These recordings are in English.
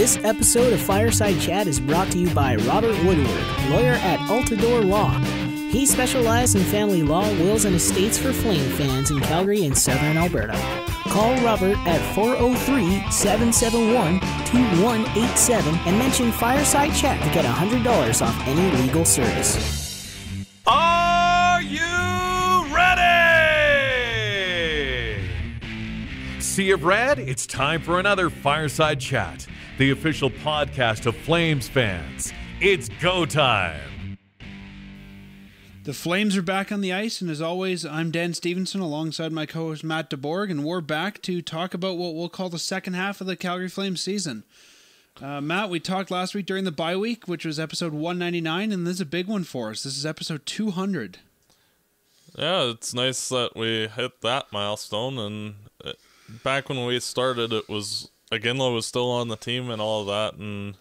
This episode of Fireside Chat is brought to you by Robert Woodward, lawyer at Altador Law. He specializes in family law, wills, and estates for Flame fans in Calgary and Southern Alberta. Call Robert at 403 771 2187 and mention Fireside Chat to get $100 off any legal service. Are Sea of Red, it's time for another Fireside Chat, the official podcast of Flames fans. It's go time. The Flames are back on the ice, and as always, I'm Dan Stevenson alongside my co host Matt DeBorg, and we're back to talk about what we'll call the second half of the Calgary Flames season. Uh, Matt, we talked last week during the bye week, which was episode 199, and this is a big one for us. This is episode 200. Yeah, it's nice that we hit that milestone. And uh, back when we started, it was Iginla was still on the team and all of that, and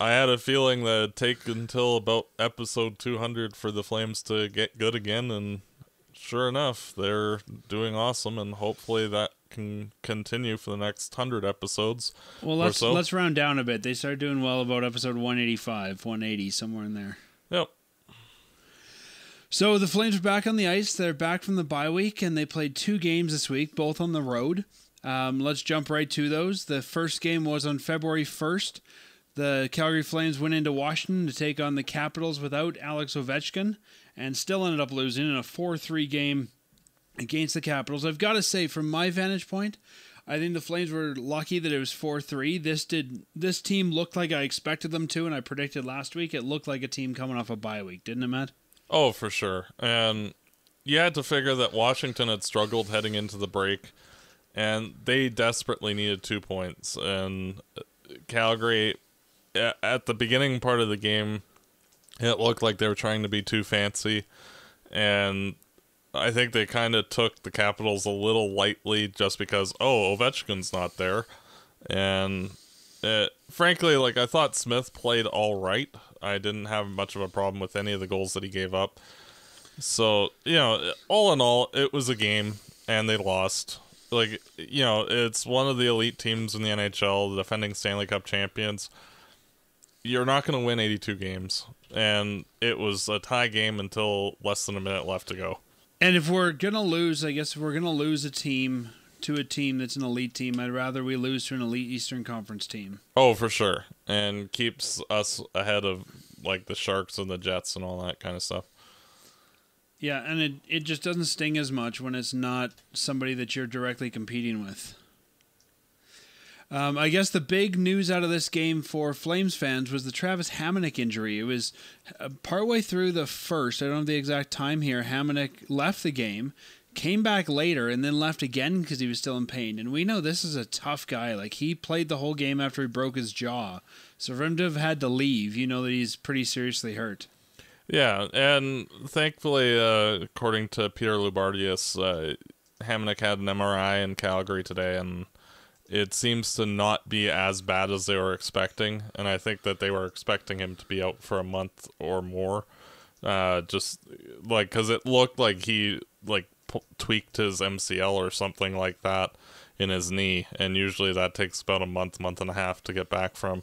I had a feeling that it'd take until about episode 200 for the Flames to get good again, and sure enough, they're doing awesome, and hopefully that can continue for the next hundred episodes. Well, let's so. let's round down a bit. They started doing well about episode 185, 180, somewhere in there. So the Flames are back on the ice. They're back from the bye week, and they played two games this week, both on the road. Um, let's jump right to those. The first game was on February 1st. The Calgary Flames went into Washington to take on the Capitals without Alex Ovechkin, and still ended up losing in a 4-3 game against the Capitals. I've got to say, from my vantage point, I think the Flames were lucky that it was 4-3. This did this team looked like I expected them to, and I predicted last week. It looked like a team coming off a bye week, didn't it, Matt? Oh, for sure. And you had to figure that Washington had struggled heading into the break, and they desperately needed two points. And Calgary, at the beginning part of the game, it looked like they were trying to be too fancy, and I think they kind of took the Capitals a little lightly just because oh Ovechkin's not there, and frankly, like I thought Smith played all right. I didn't have much of a problem with any of the goals that he gave up. So you know, all in all, it was a game, and they lost. Like you know, it's one of the elite teams in the NHL, the defending Stanley Cup champions. You're not going to win 82 games, and it was a tie game until less than a minute left to go. And if we're gonna lose, I guess if we're gonna lose a team to a team that's an elite team, I'd rather we lose to an elite Eastern Conference team. Oh, for sure, and keeps us ahead of like the Sharks and the Jets and all that kind of stuff. Yeah, and it, it just doesn't sting as much when it's not somebody that you're directly competing with. Um, I guess the big news out of this game for Flames fans was the Travis Hamonic injury. It was uh, partway through the first, I don't have the exact time here, Hamonic left the game, came back later, and then left again because he was still in pain. And we know this is a tough guy. Like, he played the whole game after he broke his jaw. So for him to have had to leave, you know that he's pretty seriously hurt. Yeah, and thankfully, uh, according to Peter Loubardias, uh, Hamonic had an MRI in Calgary today, and it seems to not be as bad as they were expecting. And I think that they were expecting him to be out for a month or more. Uh, just like because it looked like he like tweaked his MCL or something like that in his knee, and usually that takes about a month, month and a half to get back from.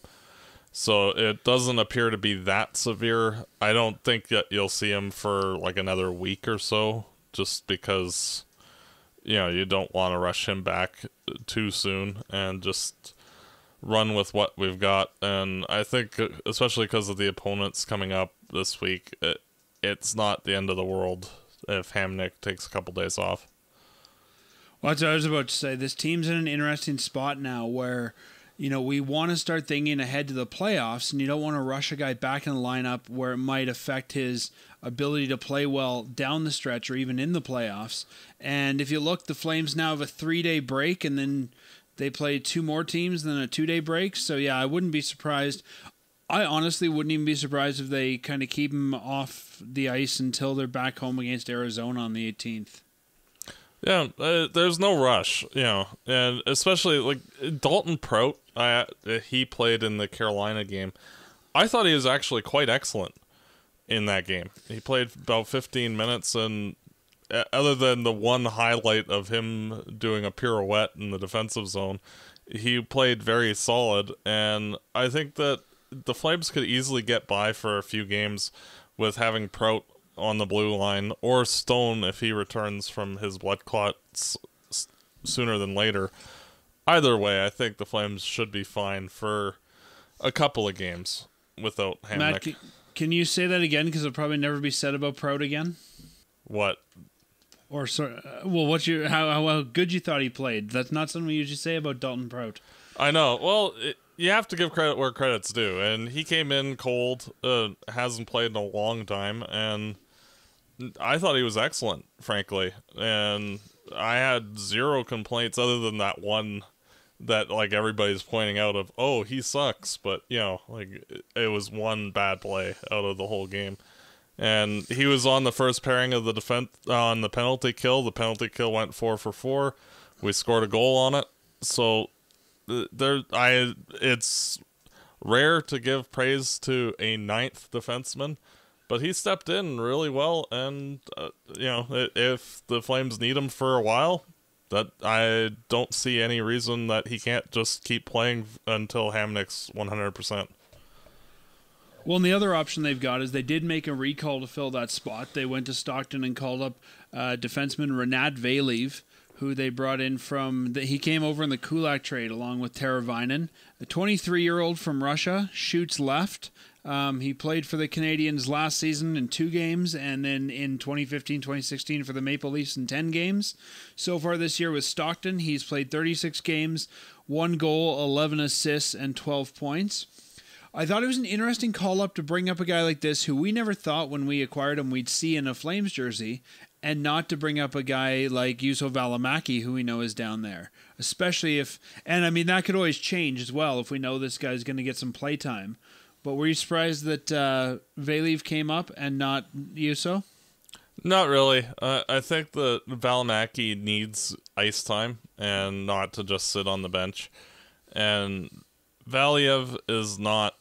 So it doesn't appear to be that severe. I don't think that you'll see him for like another week or so, just because you know you don't want to rush him back too soon and just run with what we've got. And I think, especially because of the opponents coming up this week, it, it's not the end of the world if Hamonic takes a couple days off. Well, that's what I was about to say. This team's in an interesting spot now where, you know, we want to start thinking ahead to the playoffs, and you don't want to rush a guy back in the lineup where it might affect his ability to play well down the stretch or even in the playoffs. And if you look, the Flames now have a three day break, and then they play two more teams, then a two day break. So, yeah, I wouldn't be surprised. I honestly wouldn't even be surprised if they kind of keep him off the ice until they're back home against Arizona on the 18th. Yeah, uh, there's no rush, you know, and especially like Dalton Prout. I uh, he played in the Carolina game. I thought he was actually quite excellent in that game. He played about 15 minutes, and uh, other than the one highlight of him doing a pirouette in the defensive zone, he played very solid, and I think that the Flames could easily get by for a few games with having Prout on the blue line or Stone if he returns from his blood clots sooner than later. Either way, I think the Flames should be fine for a couple of games without Hamonic. Matt, can you say that again? Because it'll probably never be said about Prout again. what? Or so, uh, well, what you how, how how good you thought he played? That's not something we usually say about Dalton Prout. I know. Well, it, you have to give credit where credit's due, and he came in cold. Uh, hasn't played in a long time, and I thought he was excellent, frankly. And I had zero complaints other than that one that like everybody's pointing out of, oh, he sucks, but you know, like it, was one bad play out of the whole game. And he was on the first pairing of the defense on the penalty kill. The penalty kill went four for four. We scored a goal on it. So there, I it's rare to give praise to a ninth defenseman, but he stepped in really well. And uh, you know, if the Flames need him for a while, that I don't see any reason that he can't just keep playing until Hamonic's one hundred percent. Well, and the other option they've got is they did make a recall to fill that spot. They went to Stockton and called up uh, defenseman Rinat Valiev, who they brought in from. He came over in the Kulak trade along with Teravainen. A 23 year old from Russia shoots left. Um, he played for the Canadiens last season in two games, and then in 2015 2016 for the Maple Leafs in 10 games. So far this year with Stockton, he's played 36 games, one goal, 11 assists, and 12 points. I thought it was an interesting call up to bring up a guy like this who we never thought when we acquired him we'd see in a Flames jersey, and not to bring up a guy like Juuso Valimaki who we know is down there. Especially if, and I mean, that could always change as well if we know this guy's going to get some play time. But were you surprised that uh, Valiev came up and not Juuso? Not really. Uh, I think that Valimaki needs ice time and not to just sit on the bench. And Valiev is not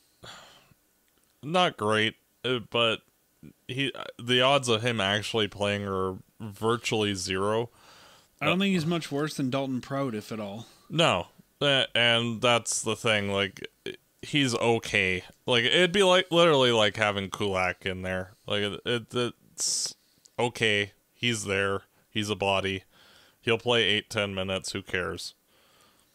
not great, uh, but he the odds of him actually playing are virtually zero. I don't think he's much worse than Dalton Prout, if at all. No, Uh, and that's the thing. Like he's okay. Like it'd be like literally like having Kulak in there. Like it, it, it's okay. He's there. He's a body. He'll play eight ten minutes. Who cares?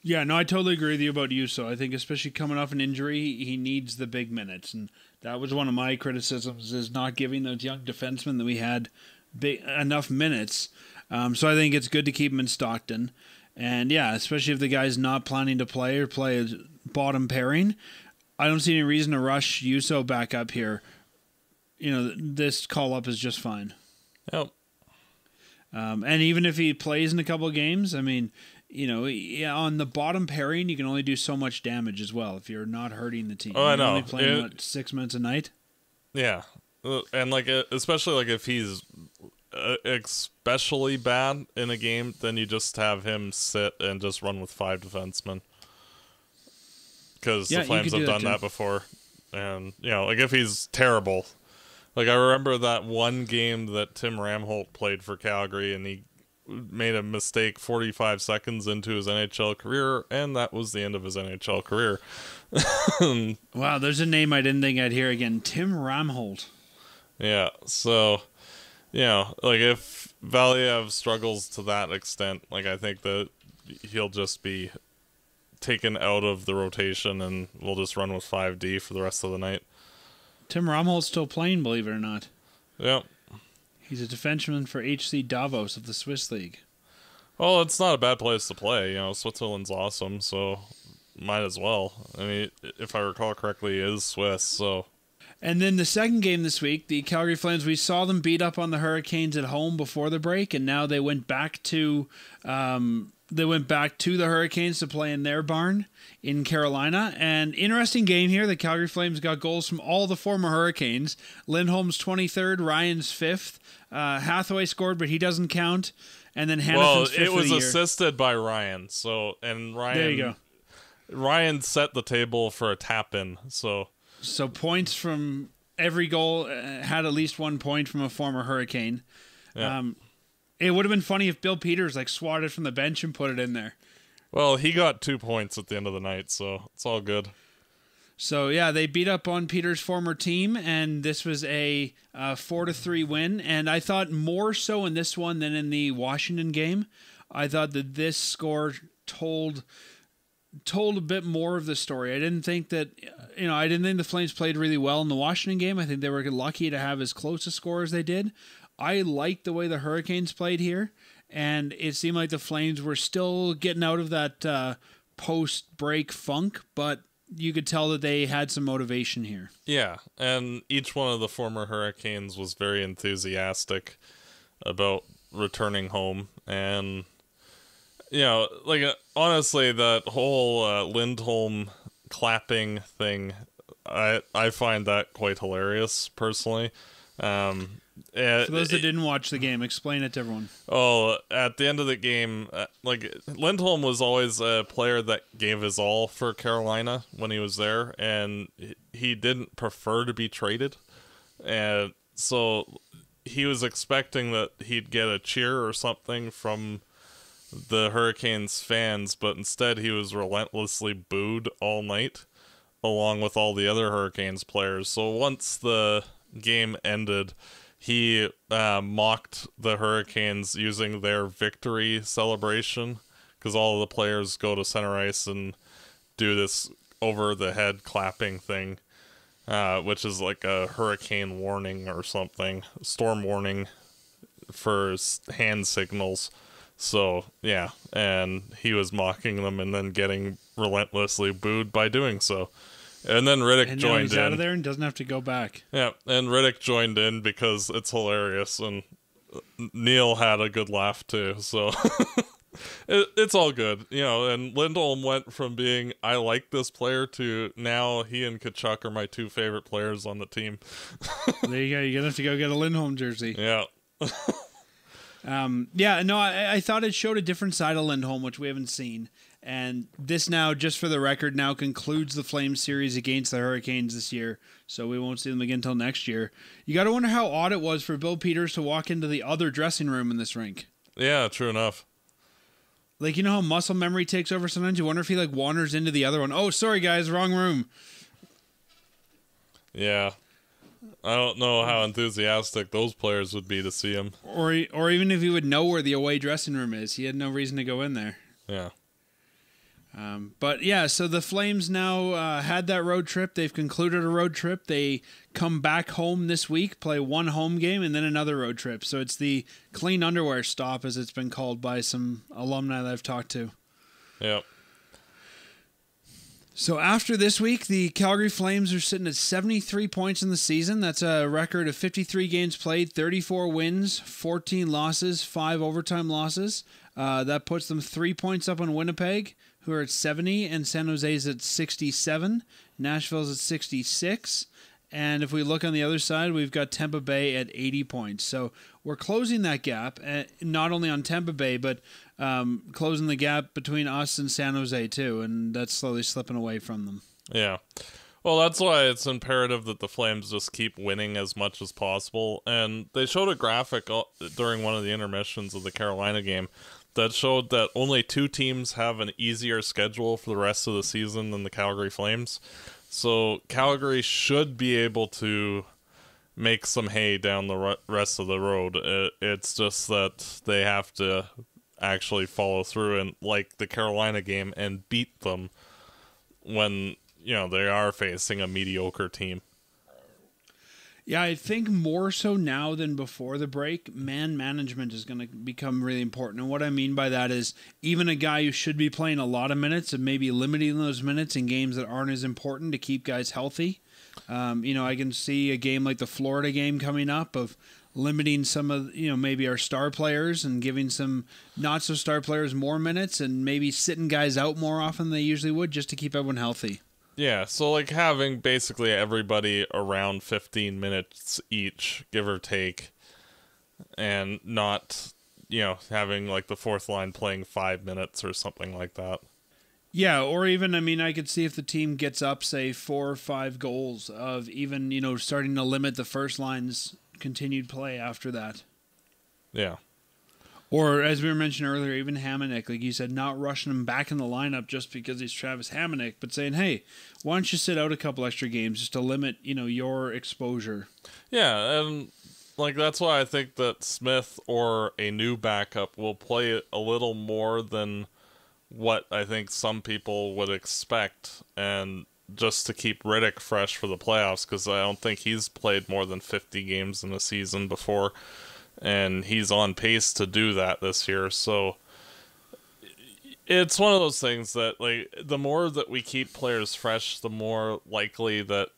Yeah, no, I totally agree with you about Juuso. I think especially coming off an injury, he needs the big minutes, and that was one of my criticisms is not giving those young defensemen that we had big, enough minutes. Um, so I think it's good to keep him in Stockton, and yeah, especially if the guy's not planning to play or play a bottom pairing, I don't see any reason to rush Juuso back up here. You know, this call up is just fine. Yep. Um, and even if he plays in a couple of games, I mean, you know, yeah, on the bottom pairing, you can only do so much damage as well if you're not hurting the team. Oh, I know. Only playing It- what six minutes a night. Yeah. And like especially like if he's uh, especially bad in a game, then you just have him sit and just run with five defensemen. Because Yeah, the Flames do have that done too. that before, and you know, like if he's terrible, like I remember that one game that Tim Ramholt played for Calgary, and he made a mistake 45 seconds into his NHL career, and that was the end of his NHL career. Wow, there's a name I didn't think I'd hear again. Tim Ramholt. Yeah, so you know, like if Valiev struggles to that extent, like I think that he'll just be taken out of the rotation and we'll just run with 5D for the rest of the night. Tim Ramholt's still playing, believe it or not. Yep. He's a defenseman for HC Davos of the Swiss League. Well, it's not a bad place to play. You know, Switzerland's awesome, so might as well. I mean, if I recall correctly, he is Swiss, so And then the second game this week, the Calgary Flames, we saw them beat up on the Hurricanes at home before the break, and now they went back to um, they went back to the Hurricanes to play in their barn in Carolina. And interesting game here. The Calgary Flames got goals from all the former Hurricanes. Lindholm's twenty third, Ryan's fifth. Uh, Hathaway scored, but he doesn't count. And then Hanifin's well, it was assisted by Ryan. So and Ryan There you go. Ryan set the table for a tap in. So So points from every goal uh, had at least one point from a former Hurricane. Yeah. Um, it would have been funny if Bill Peters like swatted from the bench and put it in there. Well, he got two points at the end of the night, so it's all good. So yeah, they beat up on Peter's former team, and this was a uh, four to three win. And I thought more so in this one than in the Washington game. I thought that this score told told a bit more of the story. I didn't think that you know I didn't think the Flames played really well in the Washington game. I think they were lucky to have as close a score as they did. I liked the way the Hurricanes played here, and it seemed like the Flames were still getting out of that uh, post break funk, but you could tell that they had some motivation here. Yeah, and each one of the former Hurricanes was very enthusiastic about returning home, and you know, like uh, honestly, that whole uh, Lindholm clapping thing, I I find that quite hilarious personally. Um, uh, For those that didn't watch the game, explain it to everyone. Oh, at the end of the game, uh, like Lindholm was always a player that gave his all for Carolina when he was there, and he didn't prefer to be traded, and so he was expecting that he'd get a cheer or something from the Hurricanes fans, but instead he was relentlessly booed all night, along with all the other Hurricanes players. So once the game ended he uh, mocked the Hurricanes using their victory celebration because all the players go to center ice and do this over the head clapping thing, uh, which is like a hurricane warning or something, storm warning for hand signals. So yeah, and he was mocking them and then getting relentlessly booed by doing so. And then Rittich and joined he's in. out of there and doesn't have to go back. Yeah, and Rittich joined in because it's hilarious, and Neal had a good laugh too. So it, it's all good, you know. And Lindholm went from being I like this player to now he and Tkachuk are my two favorite players on the team. there you go. You're gonna have to go get a Lindholm jersey. Yeah. um, yeah, no, I, I thought it showed a different side of Lindholm, which we haven't seen. And this now, just for the record, now concludes the Flames series against the Hurricanes this year. So we won't see them again until next year. You got to wonder how odd it was for Bill Peters to walk into the other dressing room in this rink. Yeah, true enough. Like you know how muscle memory takes over sometimes. You wonder if he like wanders into the other one. Oh, sorry guys, wrong room. Yeah, I don't know how enthusiastic those players would be to see him. Or or even if he would know where the away dressing room is, he had no reason to go in there. Yeah. Um, but yeah, so the Flames now uh, had that road trip. They've concluded a road trip. They come back home this week, play one home game, and then another road trip. So it's the clean underwear stop, as it's been called by some alumni that I've talked to. Yep. So after this week, the Calgary Flames are sitting at 73 points in the season. That's a record of 53 games played, 34 wins, 14 losses, five overtime losses. Uh, that puts them three points up on Winnipeg who are at 70, and San Jose's at 67. Nashville's at 66. And if we look on the other side, we've got Tampa Bay at 80 points. So we're closing that gap, uh, not only on Tampa Bay, but um, closing the gap between us and San Jose, too. And that's slowly slipping away from them. Yeah. Well, that's why it's imperative that the Flames just keep winning as much as possible. And they showed a graphic uh, during one of the intermissions of the Carolina game that showed that only two teams have an easier schedule for the rest of the season than the Calgary Flames. So Calgary should be able to make some hay down the rest of the road. It's just that they have to actually follow through and like the Carolina game and beat them when you know they are facing a mediocre team. Yeah, I think more so now than before the break, man management is going to become really important. And what I mean by that is even a guy who should be playing a lot of minutes and maybe limiting those minutes in games that aren't as important to keep guys healthy. Um, you know, I can see a game like the Florida game coming up of limiting some of you know maybe our star players and giving some not so star players more minutes and maybe sitting guys out more often than they usually would just to keep everyone healthy. Yeah, so like having basically everybody around 15 minutes each, give or take, and not, you know, having like the fourth line playing five minutes or something like that. Yeah, or even, I mean, I could see if the team gets up, say, four or five goals, of even, you know, starting to limit the first line's continued play after that. Yeah. Or as we were mentioning earlier, even Hamonic, like you said, not rushing him back in the lineup just because he's Travis Hamonic, but saying, "Hey, why don't you sit out a couple extra games just to limit, you know, your exposure?" Yeah, and like that's why I think that Smith or a new backup will play it a little more than what I think some people would expect, and just to keep Rittich fresh for the playoffs because I don't think he's played more than 50 games in a season before, and he's on pace to do that this year. So it's one of those things that like the more that we keep players fresh, the more likely that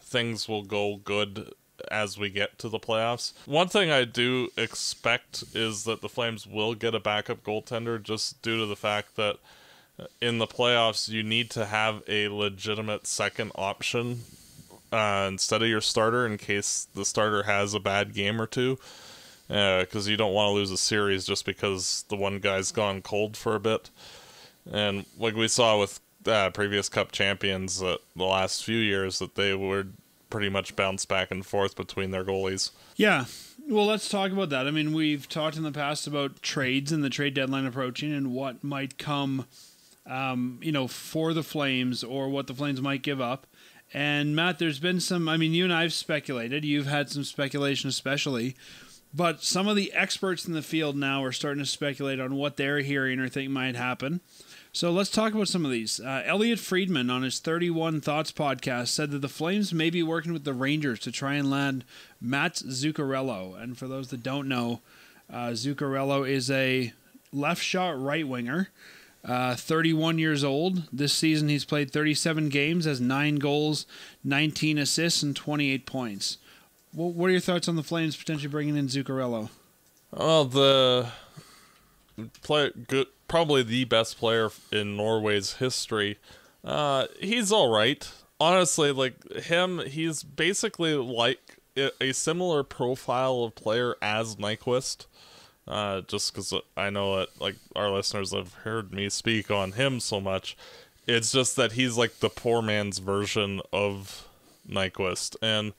things will go good as we get to the playoffs. One thing I do expect is that the Flames will get a backup goaltender just due to the fact that in the playoffs you need to have a legitimate second option uh, instead of your starter in case the starter has a bad game or two because uh, you don't want to lose a series just because the one guy's gone cold for a bit. And like we saw with uh, previous Cup champions the last few years, that they would pretty much bounce back and forth between their goalies. Yeah. Well, let's talk about that. I mean, we've talked in the past about trades and the trade deadline approaching and what might come, um, you know, for the Flames or what the Flames might give up. And Matt, there's been some. I mean, you and I've speculated. You've had some speculation, especially but some of the experts in the field now are starting to speculate on what they're hearing or think might happen. So let's talk about some of these. Uh, Elliotte Friedman on his 31 Thoughts podcast said that the Flames may be working with the Rangers to try and land Mats Zuccarello. And for those that don't know, uh, Zuccarello is a left shot right winger, uh, 31 years old. This season he's played 37 games, has 9 goals, 19 assists, and 28 points. What are your thoughts on the Flames potentially bringing in Zuccarello? Well, the play good, probably the best player in Norway's history. Uh, he's all right. Honestly, like him, he's basically like a similar profile of player as Nyquist. Uh, just because I know that like our listeners have heard me speak on him so much, it's just that he's like the poor man's version of Nyquist, and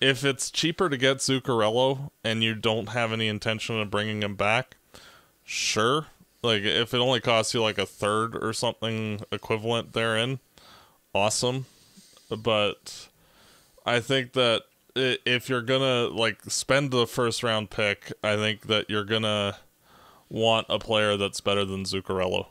if it's cheaper to get Zuccarello and you don't have any intention of bringing him back, sure. Like if it only costs you like a third or something equivalent therein, awesome. But I think that if you're gonna like spend the first round pick, I think that you're gonna want a player that's better than Zuccarello.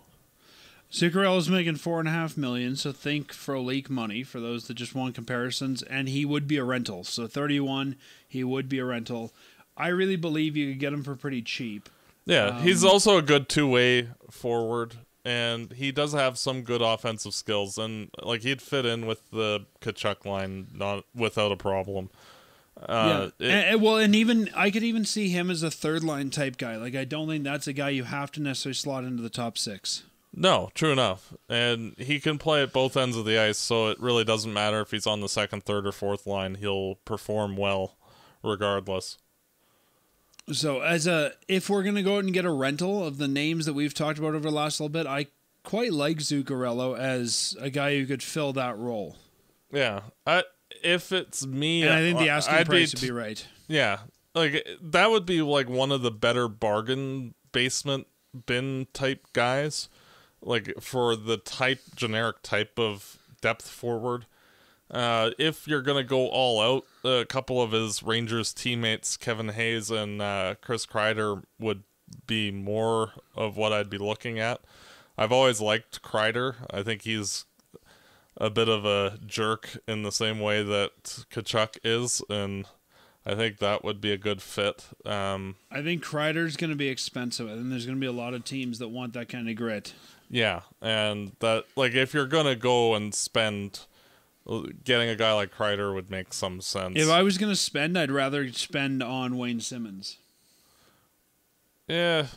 Zuccarello's making four and a half million, so think Frolik money for those that just want comparisons, and he would be a rental. So thirty-one, he would be a rental. I really believe you could get him for pretty cheap. Yeah, um, he's also a good two-way forward, and he does have some good offensive skills, and like he'd fit in with the Tkachuk line not without a problem. Uh, yeah, it, and, well, and even I could even see him as a third line type guy. Like I don't think that's a guy you have to necessarily slot into the top six. No, true enough. And he can play at both ends of the ice, so it really doesn't matter if he's on the second, third, or fourth line. He'll perform well regardless. So, as a if we're gonna go out and get a rental of the names that we've talked about over the last little bit, I quite like Zuccarello as a guy who could fill that role. Yeah, I if it's me, and I think the asking I'd price be would be right. Yeah, like that would be like one of the better bargain basement bin type guys like for the type generic type of depth forward. Uh, if you're gonna go all out, a couple of his Rangers teammates, Kevin Hayes and uh, Chris Kreider, would be more of what I'd be looking at. I've always liked Kreider. I think he's a bit of a jerk in the same way that Tkachuk is, and I think that would be a good fit. Um, I think Kreider's going to be expensive, and there's going to be a lot of teams that want that kind of grit. Yeah, and that like if you're gonna go and spend, getting a guy like Kreider would make some sense. If I was gonna spend, I'd rather spend on Wayne Simmonds. Yeah,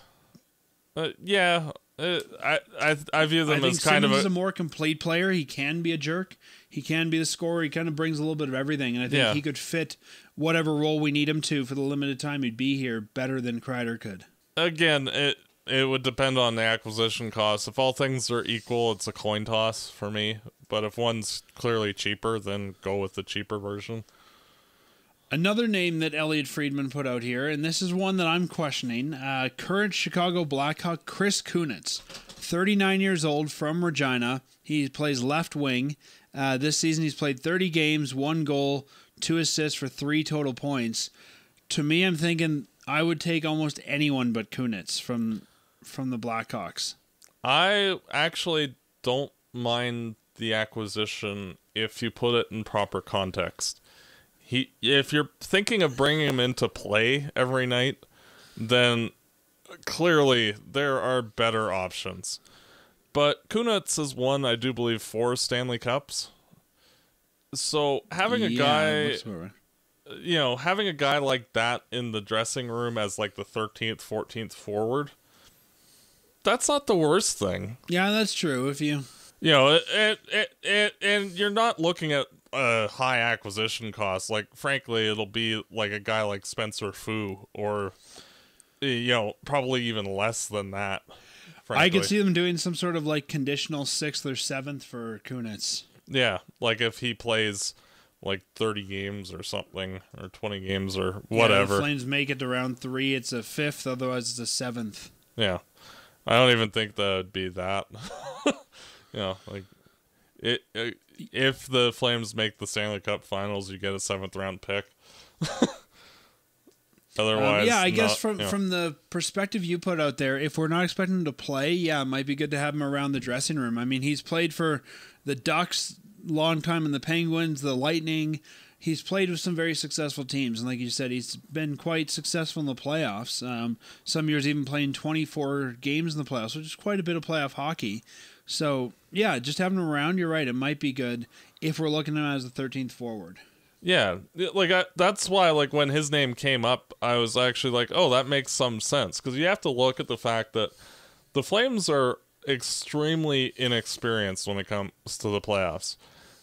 uh, yeah. Uh, I I I view them I as kind Simmonds of a, a more complete player. He can be a jerk. He can be the scorer. He kind of brings a little bit of everything, and I think yeah. he could fit whatever role we need him to for the limited time he'd be here better than Kreider could. Again, it it would depend on the acquisition cost. If all things are equal, it's a coin toss for me. But if one's clearly cheaper, then go with the cheaper version. Another name that Elliotte Friedman put out here, and this is one that I'm questioning. Uh, current Chicago Blackhawk Chris Kunitz, 39 years old from Regina. He plays left wing. Uh, this season, he's played 30 games, one goal, two assists for three total points. To me, I'm thinking I would take almost anyone but Kunitz from from the Blackhawks. I actually don't mind the acquisition if you put it in proper context. He, if you're thinking of bringing him into play every night, then clearly there are better options. But Kunitz has won, I do believe, four Stanley Cups. So having a Yeah, guy right. you know, having a guy like that in the dressing room as like the 13th, 14th forward, that's not the worst thing. Yeah, that's true. If you You know, it, it, it, it and you're not looking at a high acquisition cost. Like, frankly, it'll be like a guy like Spencer Foo or, eh, you know, probably even less than that. I could see them doing some sort of like conditional sixth or seventh for Kunitz. Yeah, like if he plays like 30 games or something, or 20 games or Yeah, the whatever. Flames make it to round three. It's a fifth. Otherwise, it's a seventh. Yeah. I don't even think that would be that. you know, like it, it if the Flames make the Stanley Cup Finals, you get a seventh round pick. Um, Otherwise, yeah, I guess not- from you know. from the perspective you put out there, if we're not expecting him to play, yeah, it might be good to have him around the dressing room. I mean, he's played for the Ducks long time in the Penguins, the Lightning. He's played with some very successful teams, and like you said, he's been quite successful in the playoffs. Um, some years even playing 24 games in the playoffs, which is quite a bit of playoff hockey. So yeah, just having him around, you're right. It might be good if we're looking at him as the 13th forward. Yeah, like I, that's why like when his name came up, I was actually like, "Oh, that makes some sense." Cuz you have to look at the fact that the Flames are extremely inexperienced when it comes to the playoffs.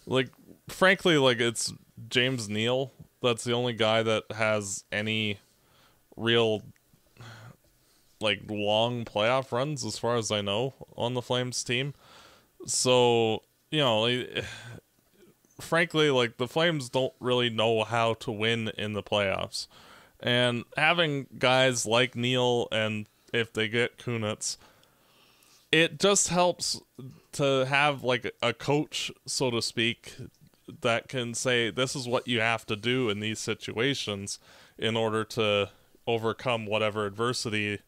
Like frankly, like it's James Neal that's the only guy that has any real like long playoff runs as far as I know on the Flames team. So, you know, like, frankly, like the Flames don't really know how to win in the playoffs. And having guys like Neal and if they get Kunitz, it just helps to have like a coach, so to speak, that can say this is what you have to do in these situations in order to overcome whatever adversity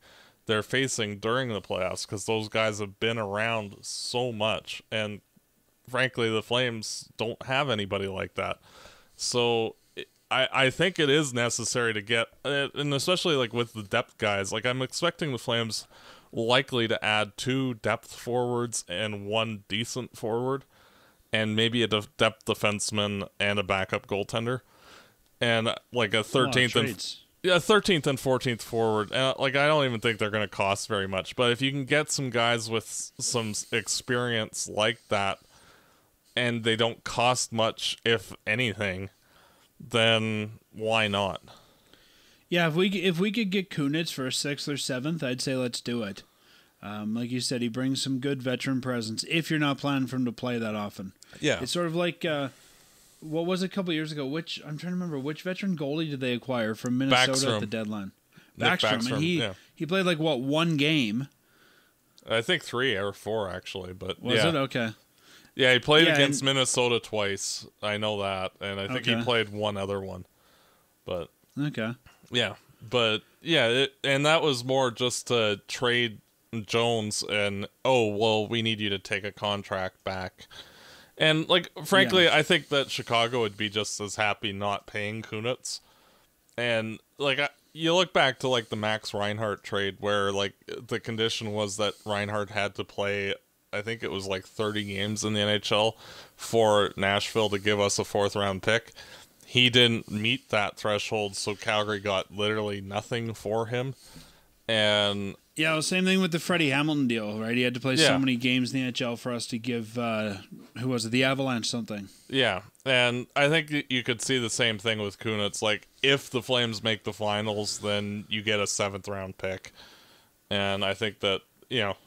they're facing during the playoffs because those guys have been around so much. And frankly the flames don't have anybody like that. So i i think it is necessary to get uh, and especially like with the depth guys like i'm expecting the flames likely to add two depth forwards and one decent forward and maybe a def- depth defenseman and a backup goaltender. And like a A 13th and. Yeah, 13th and 14th forward. And like I don't even think they're going to cost very much, but if you can get some guys with some experience like that and they don't cost much if anything, then why not? Yeah, if we if we could get Kunitz for a sixth or seventh, I'd say let's do it. Um, like you said, he brings some good veteran presence. If you're not planning for him to play that often, Yeah. it's sort of like uh, what was it a couple years ago? Which I'm trying to remember which veteran goalie did they acquire from Minnesota Backstrom. at the deadline? Backstrom, Backstrom, and he yeah. he played like what one game I think 3 or 4 actually, but was yeah. it? Okay, Yeah, he played Yeah, against and- Minnesota twice. I know that, and I think he played one other one. But okay. Yeah, but yeah, it, and that was more just to trade Jones and oh well, we need you to take a contract back. And like frankly, Yeah. I think that Chicago would be just as happy not paying Kunitz. And like I, you look back to like the Max Reinhart trade where like the condition was that Reinhart had to play I think it was like 30 games in the NHL for Nashville to give us a fourth round pick. He didn't meet that threshold, so Calgary got literally nothing for him. And Yeah, well, same thing with the Freddie Hamilton deal, right? He had to play so many games in the NHL for us to give uh, who was it, the Avalanche something. Yeah, and I think you could see the same thing with Kunitz. Like, if the Flames make the finals, then you get a seventh round pick, and I think that you know,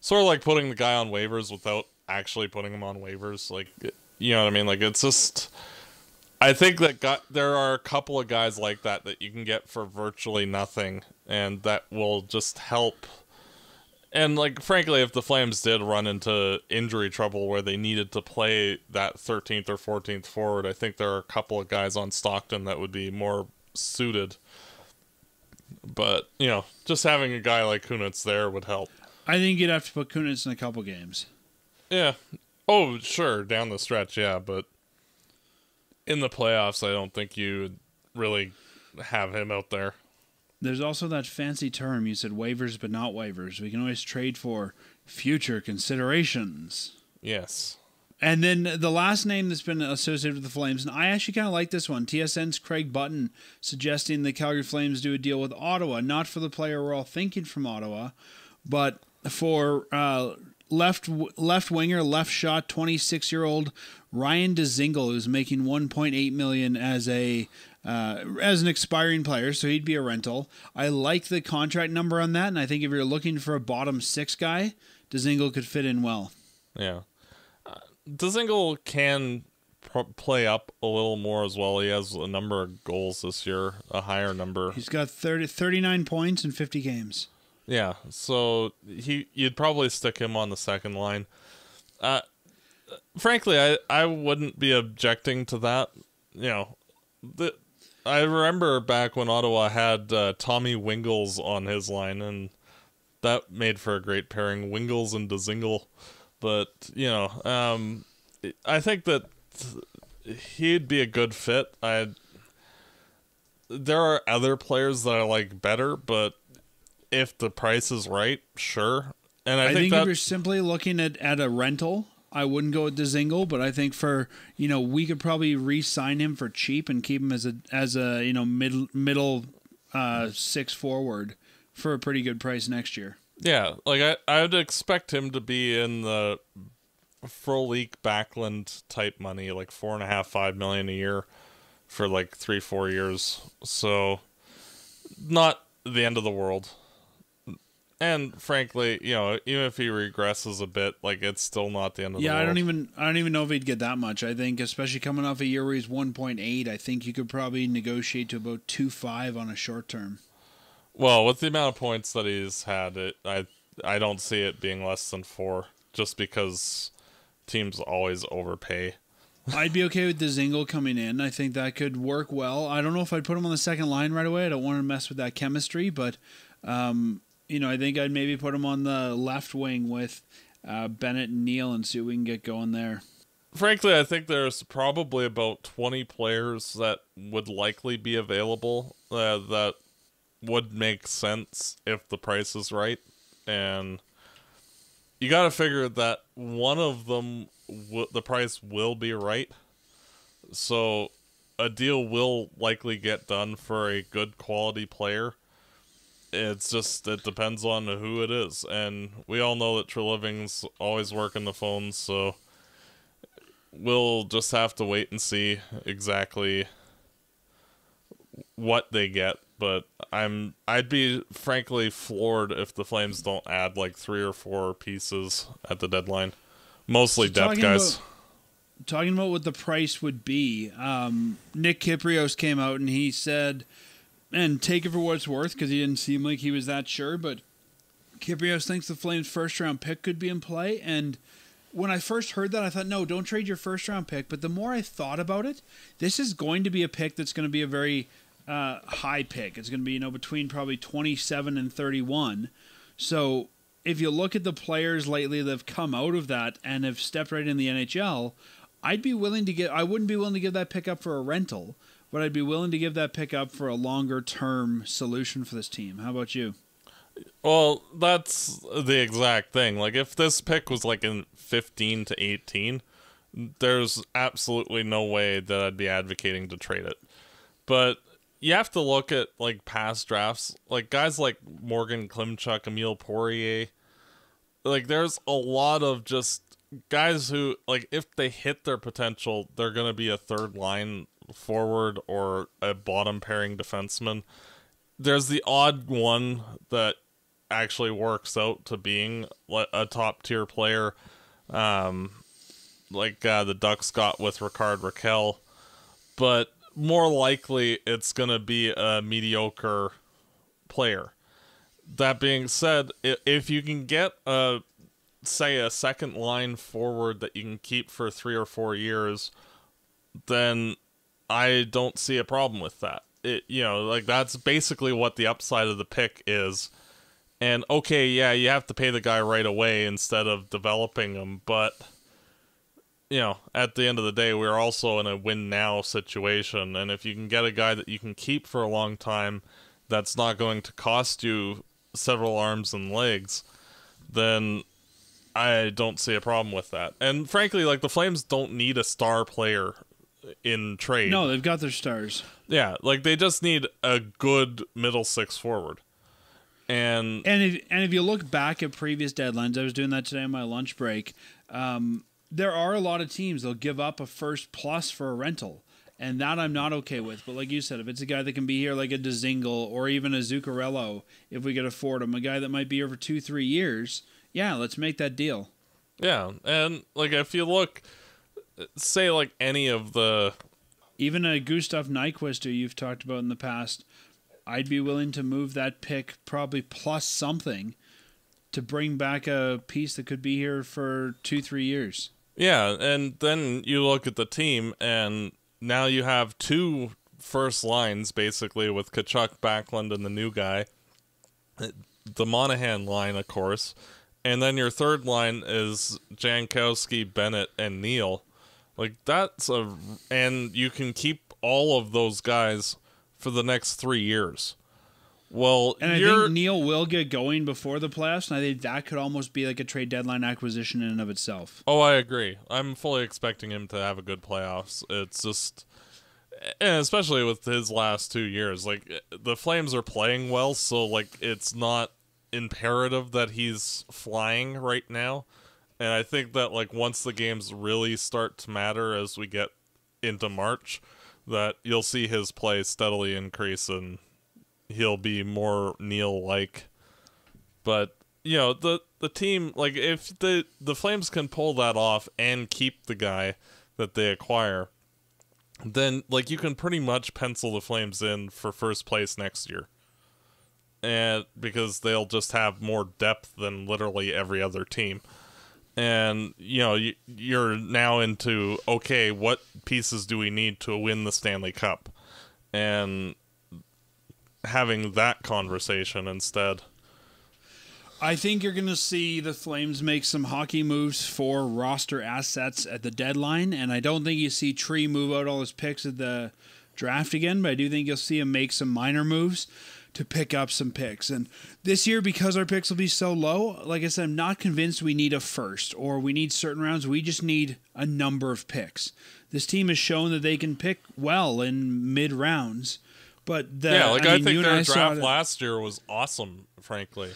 sort of like putting the guy on waivers without actually putting him on waivers. Like, you know what I mean? Like, it's just I think that got, there are a couple of guys like that that you can get for virtually nothing, and that will just help. And like, frankly, if the Flames did run into injury trouble where they needed to play that 13th or 14th forward, I think there are a couple of guys on Stockton that would be more suited. But you know, just having a guy like Kunitz there would help. I think you'd have to put Kunitz in a couple games. Yeah. Oh, sure, down the stretch, yeah, but in the playoffs, I don't think you really have him out there. There's also that fancy term you said waivers but not waivers. We can always trade for future considerations. Yes. And then the last name that's been associated with the Flames, and I actually kind of like this one. TSN's Craig Button suggesting the Calgary Flames do a deal with Ottawa, not for the player we're all thinking from Ottawa, but for uh, left left winger, left shot, 26 year old Ryan Dzingel, who's making 1.8 million as a uh, as an expiring player, so he'd be a rental. I like the contract number on that, and I think if you're looking for a bottom six guy, Dzingel could fit in well. Yeah. Dzingel can pr- play up a little more as well. He has a number of goals this year, a higher number. He's got 30, 39 points in 50 games. Yeah, so he you'd probably stick him on the second line. Uh, frankly, I I wouldn't be objecting to that. You know, the I remember back when Ottawa had uh, Tommy Wingels on his line, and that made for a great pairing, Wingels and Dzingel but you know, um, I think that he'd be a good fit. I there are other players that I like better, but if the price is right, sure. And I, I think, think that, if you're simply looking at, at a rental, I wouldn't go with Dzingel, but I think for you know we could probably re-sign him for cheap and keep him as a as a you know mid middle uh, six forward for a pretty good price next year. Yeah, like I, I would expect him to be in the Frolik Backlund type money, like four and a half, five million a year for like three, four years. So not the end of the world. And frankly, you know, even if he regresses a bit, like it's still not the end of yeah, the world. Yeah, I don't even I don't even know if he'd get that much. I think especially coming off a year where he's one point eight, I think you could probably negotiate to about two five on a short term. Well, with the amount of points that he's had, it I I don't see it being less than four, just because teams always overpay. I'd be okay with Dzingel coming in. I think that could work well. I don't know if I'd put him on the second line right away. I don't want to mess with that chemistry, but um, you know, I think I'd maybe put him on the left wing with uh, Bennett and Neal and see if we can get going there. Frankly, I think there's probably about 20 players that would likely be available uh, that would make sense if the price is right. And you got to figure that one of them the price will be right. So a deal will likely get done for a good quality player it's just it depends on who it is and we all know that Treliving's always working the phones so we'll just have to wait and see exactly what they get but I'm I'd be frankly floored if the Flames don't add like three or four pieces at the deadline. Mostly So depth guys. about- talking about what the price would be, um, Nick Kypreos came out and he said, and take it for what it's worth because he didn't seem like he was that sure, but Kypreos thinks the Flames' first round pick could be in play. And when I first heard that, I thought, no, don't trade your first round pick. But the more I thought about it, this is going to be a pick that's going to be a very uh, high pick. It's going to be, you know, between probably 27 and 31. So if you look at the players lately that have come out of that and have stepped right in the NHL, I'd be willing to get. I wouldn't be willing to give that pick up for a rental, but I'd be willing to give that pick up for a longer term solution for this team. How about you? Well, that's the exact thing. Like if this pick was like in 15 to 18, there's absolutely no way that I'd be advocating to trade it. But you have to look at like past drafts, like guys like Morgan Klimchuk, Emile Poirier. Like there's a lot of just guys who like if they hit their potential, they're going to be a third line forward or a bottom pairing defenseman. There's the odd one that actually works out to being a top tier player, um, like uh, the Ducks got with Rickard Rakell. but more likely it's going to be a mediocre player. That being said, if you can get a say a second line forward that you can keep for 3 or 4 years, then I don't see a problem with that. It you know, like that's basically what the upside of the pick is. And okay, yeah, you have to pay the guy right away instead of developing him, but you know, at the end of the day, we're also in a win now situation. And if you can get a guy that you can keep for a long time that's not going to cost you several arms and legs, then I don't see a problem with that. And frankly, like the Flames don't need a star player in trade. No, they've got their stars. Yeah, like they just need a good middle six forward. And And if and if you look back at previous deadlines, I was doing that today on my lunch break. Um, there are a lot of teams they'll give up a first plus for a rental, and that I'm not okay with. But like you said, if it's a guy that can be here like a Dzingel or even a Zuccarello, if we could afford him, a guy that might be here for two three years, yeah, let's make that deal. yeah, and like if you look say like any of the Even a Gustav Nyquist who you've talked about in the past, I'd be willing to move that pick probably plus something to bring back a piece that could be here for two three years. Yeah, and then you look at the team, and now you have two first lines basically with Tkachuk, Backlund, and the new guy. The Monahan line, of course, and then your third line is Jankowski, Bennett, and Neal. Like that's a, and you can keep all of those guys for the next three years. Well, And I think Neal will get going before the playoffs, and I think that could almost be like a trade deadline acquisition in and of itself. Oh, I agree. I'm fully expecting him to have a good playoffs. It's just, and especially with his last two years, like the Flames are playing well, so like it's not imperative that he's flying right now. And I think that like once the games really start to matter as we get into March, that you'll see his play steadily increase and he'll be more Neal like. But you know the the team like if the the Flames can pull that off and keep the guy that they acquire, then like you can pretty much pencil the Flames in for first place next year. And because they'll just have more depth than literally every other team. And you know you, you're now into okay, what pieces do we need to win the Stanley Cup? And having that conversation instead. I think you're going to see the Flames make some hockey moves for roster assets at the deadline, and I don't think you see Tree move out all his picks at the draft again, but I do think you'll see him make some minor moves to pick up some picks. And this year, because our picks will be so low, like I said, I'm not convinced we need a first or we need certain rounds. We just need a number of picks. This team has shown that they can pick well in mid rounds. But the, yeah, like I, mean, think their I draft last year was awesome, frankly.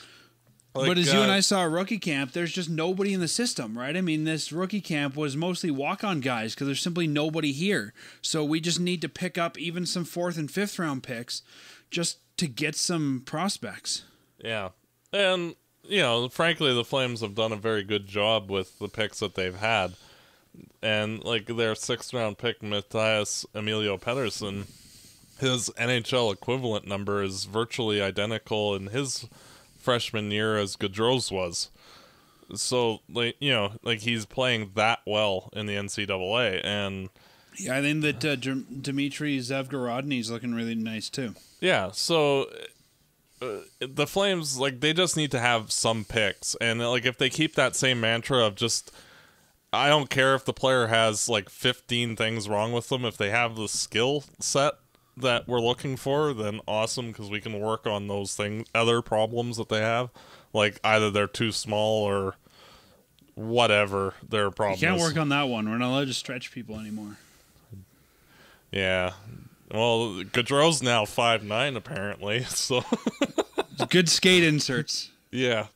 but Like, as you and uh, I saw at rookie camp, there's just nobody in the system, right? I mean, this rookie camp was mostly walk on guys because there's simply nobody here. So we just need to pick up even some fourth and fifth round picks just to get some prospects. Yeah. And, you know, frankly, the Flames have done a very good job with the picks that they've had. And, like, their sixth round pick, Mathias Emilio Pettersen, his NHL equivalent number is virtually identical in his freshman year as Gaudreau's was. So, like, you know, like he's playing that well in the NCAA. And, Yeah, I think that uh, Dm- Dmitry Zavgorodny's looking really nice too. Yeah, so uh, the Flames like they just need to have some picks, and like if they keep that same mantra of just, I don't care if the player has like fifteen things wrong with them. If they have the skill set that we're looking for, then awesome because we can work on those things, other problems that they have, like either they're too small or whatever their problems. You problem can't is. work on that one. We're not allowed to stretch people anymore. yeah. Well, Gaudreau's now five nine apparently, so Good skate inserts. yeah.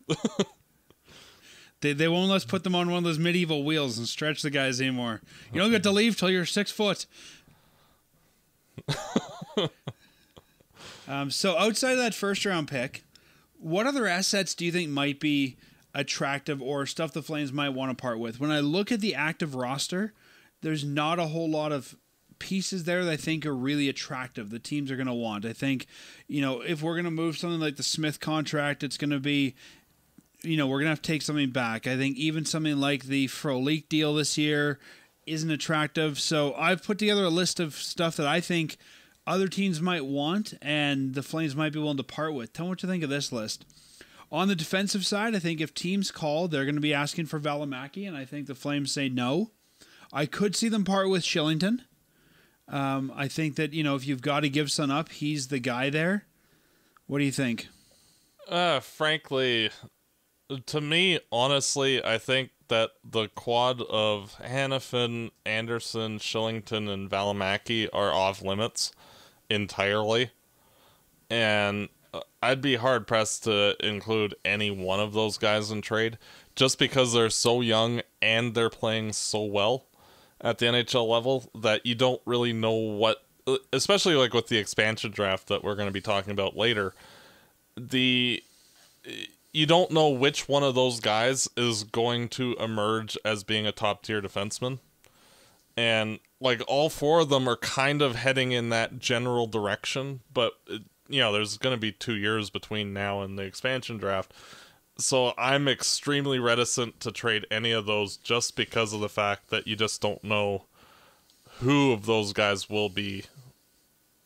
They, they won't let us put them on one of those medieval wheels and stretch the guys anymore. You don't get to leave till you're six foot. um, so outside of that first round pick, what other assets do you think might be attractive or stuff the Flames might want to part with? When I look at the active roster, there's not a whole lot of pieces there that I think are really attractive. The teams are going to want. I think, you know, if we're going to move something like the Smith contract, it's going to be, you know, we're going to have to take something back. I think even something like the Frolik deal this year isn't attractive. So I've put together a list of stuff that I think other teams might want and the Flames might be willing to part with. Tell me what you think of this list. On the defensive side, I think if teams call, they're going to be asking for Valimaki, and I think the Flames say no. I could see them part with Kylington. Um, I think that, you know, if you've got to give Son up, he's the guy there. What do you think? Uh, frankly, to me, honestly, I think that the quad of Hanifin, Andersson, Kylington, and Valimaki are off limits entirely. And uh, I'd be hard pressed to include any one of those guys in trade just because they're so young and they're playing so well at the NHL level that you don't really know what especially like with the expansion draft that we're going to be talking about later the you don't know which one of those guys is going to emerge as being a top tier defenseman. And like all four of them are kind of heading in that general direction, but you know, there's going to be 2 years between now and the expansion draft. So I'm extremely reticent to trade any of those just because of the fact that you just don't know who of those guys will be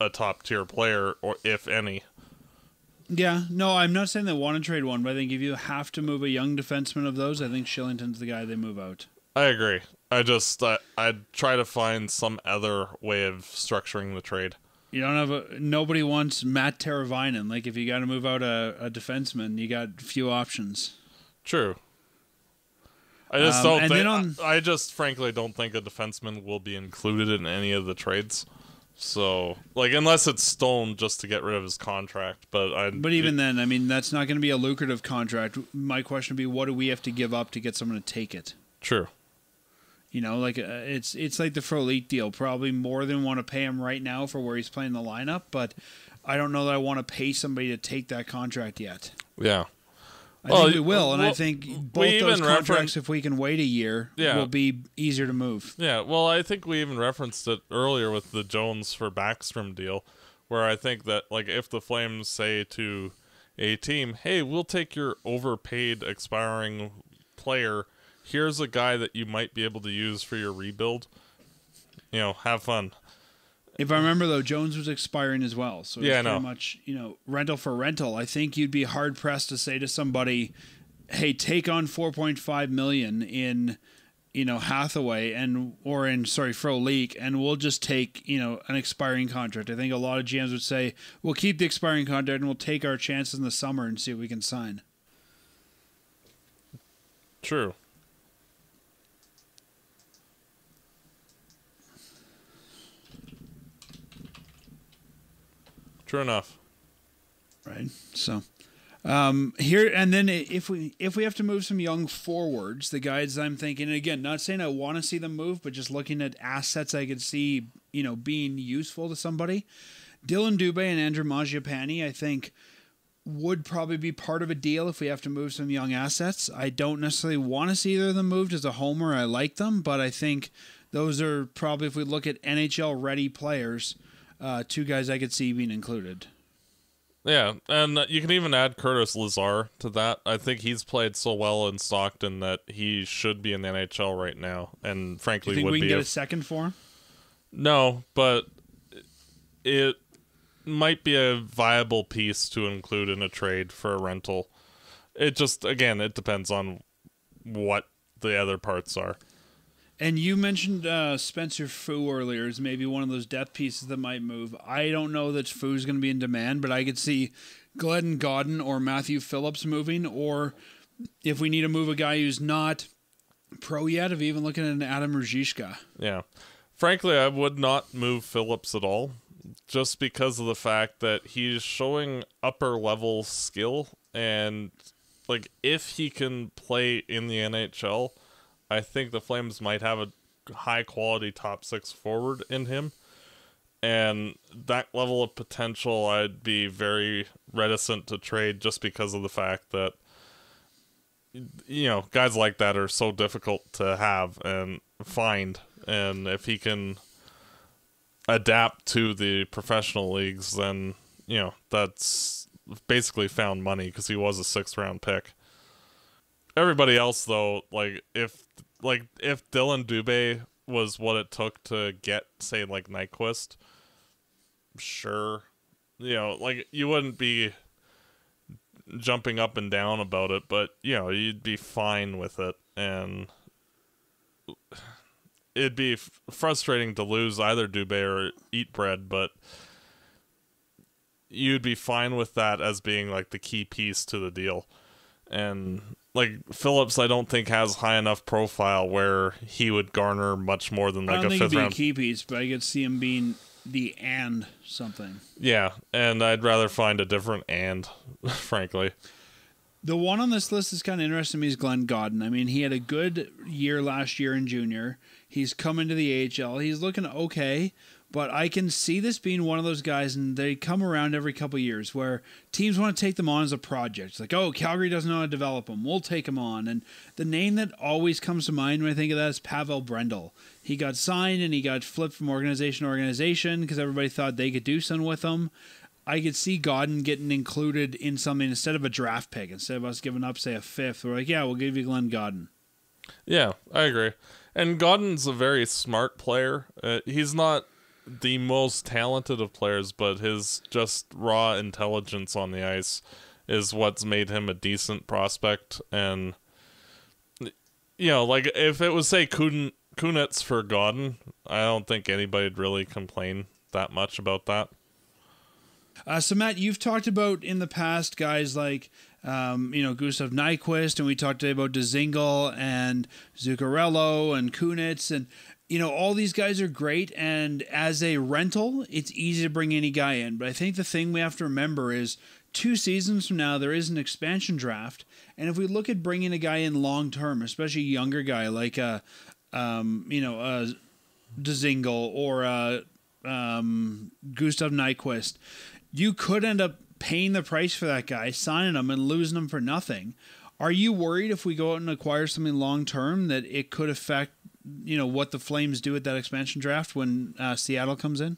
a top tier player or if any. Yeah, no, I'm not saying they want to trade one, but I think if you have to move a young defenseman of those, I think Kylington's the guy they move out. I agree. I just I, I'd try to find some other way of structuring the trade. You don't have a nobody wants Matt Teravainen. Like if you got to move out a, a defenseman, you got few options. True. I just Um, don't think. on- I, I just frankly don't think a defenseman will be included in any of the trades. So, like, unless it's Stone just to get rid of his contract, but I. But even then, I mean, that's not going to be a lucrative contract. My question would be, what do we have to give up to get someone to take it? true. You know, like uh, it's it's like the Frolik deal. Probably more than want to pay him right now for where he's playing the lineup, but I don't know that I want to pay somebody to take that contract yet. Yeah. I Well, think we will, and I think both those contracts, if we can wait a year, Yeah. will be easier to move. Yeah, well, I think we even referenced it earlier with the Jones for Backstrom deal, where I think that like if the Flames say to a team, "Hey, we'll take your overpaid expiring player. Here's a guy that you might be able to use for your rebuild. You know, have fun." If I remember though, Jones was expiring as well, so Yeah, pretty know. much you know rental for rental. I think you'd be hard pressed to say to somebody, "Hey, take on four point five million in." You know Hathaway and or in sorry Frolik, and we'll just take you know an expiring contract. I think a lot of GMs would say we'll keep the expiring contract and we'll take our chances in the summer and see if we can sign. True. True enough. right? So um, here and then if we if we have to move some young forwards, the guys I'm thinking and again, not saying I want to see them move, but just looking at assets I could see you know being useful to somebody. Dylan Dubé and Andrew Mangiapane, I think would probably be part of a deal if we have to move some young assets. I don't necessarily want to see either of them moved as a homer. I like them, but I think those are probably if we look at NHL ready players, uh, two guys I could see being included. Yeah, and you can even add Curtis Lazar to that. I think he's played so well in Stockton that he should be in the NHL right now, and Do frankly you think would we can be. get a- a second for him? no, but it might be a viable piece to include in a trade for a rental. It just again, it depends on what the other parts are. And you mentioned uh, Spencer Foo earlier as maybe one of those depth pieces that might move. I don't know that Foo's going to be in demand, but I could see Glenn Gawdin or Matthew Phillips moving, or if we need to move a guy who's not pro yet, of even looking at an Adam Ruzicka. Yeah. Frankly, I would not move Phillips at all just because of the fact that he's showing upper level skill and like if he can play in the NHL, I think the Flames might have a high quality top 6 forward in him. And that level of potential I'd be very reticent to trade just because of the fact that you know, guys like that are so difficult to have and find. And if he can, adapt to the professional leagues, then you know that's basically found money because he was a sixth round pick. Everybody else though, like if like if Dylan Dubé was what it took to get say like Nyquist, sure, you know, like you wouldn't be jumping up and down about it, but you know, you'd be fine with it and it'd be f- frustrating to lose either Dubé or Eat Bread, but you'd be fine with that as being like the key piece to the deal. And like Phillips, I don't think has high enough profile where he would garner much more than I like don't a think fifth round. key piece, but I could see him being the and something. Yeah, and I'd rather find a different and, frankly. The one on this list that's kind of interesting to me is Glenn Gawdin. I mean, he had a good year last year in junior. He's come into the AHL. He's looking okay, but I can see this being one of those guys, and they come around every couple years where teams want to take them on as a project. It's like, oh, Calgary doesn't know how to develop them. We'll take them on. And the name that always comes to mind when I think of that is Pavel Brendl. He got signed and he got flipped from organization to organization because everybody thought they could do something with him. I could see Gawdin getting included in something instead of a draft pick. Instead of us giving up, say, a fifth, we're like, yeah, we'll give you Glenn Gawdin. Yeah, I agree. And Gawdin's a very smart player. Uh, he's not the most talented of players, but his just raw intelligence on the ice is what's made him a decent prospect. And you know, like if it was say Kun- Kunitz for Gawdin, I don't think anybody'd really complain that much about that. Uh, so Matt, you've talked about in the past guys like um, you know Gustav Nyquist, and we talked today about Dzingel and Zuccarello and Kunitz, and you know all these guys are great. And as a rental, it's easy to bring any guy in. But I think the thing we have to remember is two seasons from now there is an expansion draft, and if we look at bringing a guy in long term, especially a younger guy like a um, you know a Dzingel or um, Gustav Nyquist, you could end up paying the price for that guy, signing him, and losing him for nothing. Are you worried if we go out and acquire something long term that it could affect, you know, what the Flames do at that expansion draft when uh, Seattle comes in?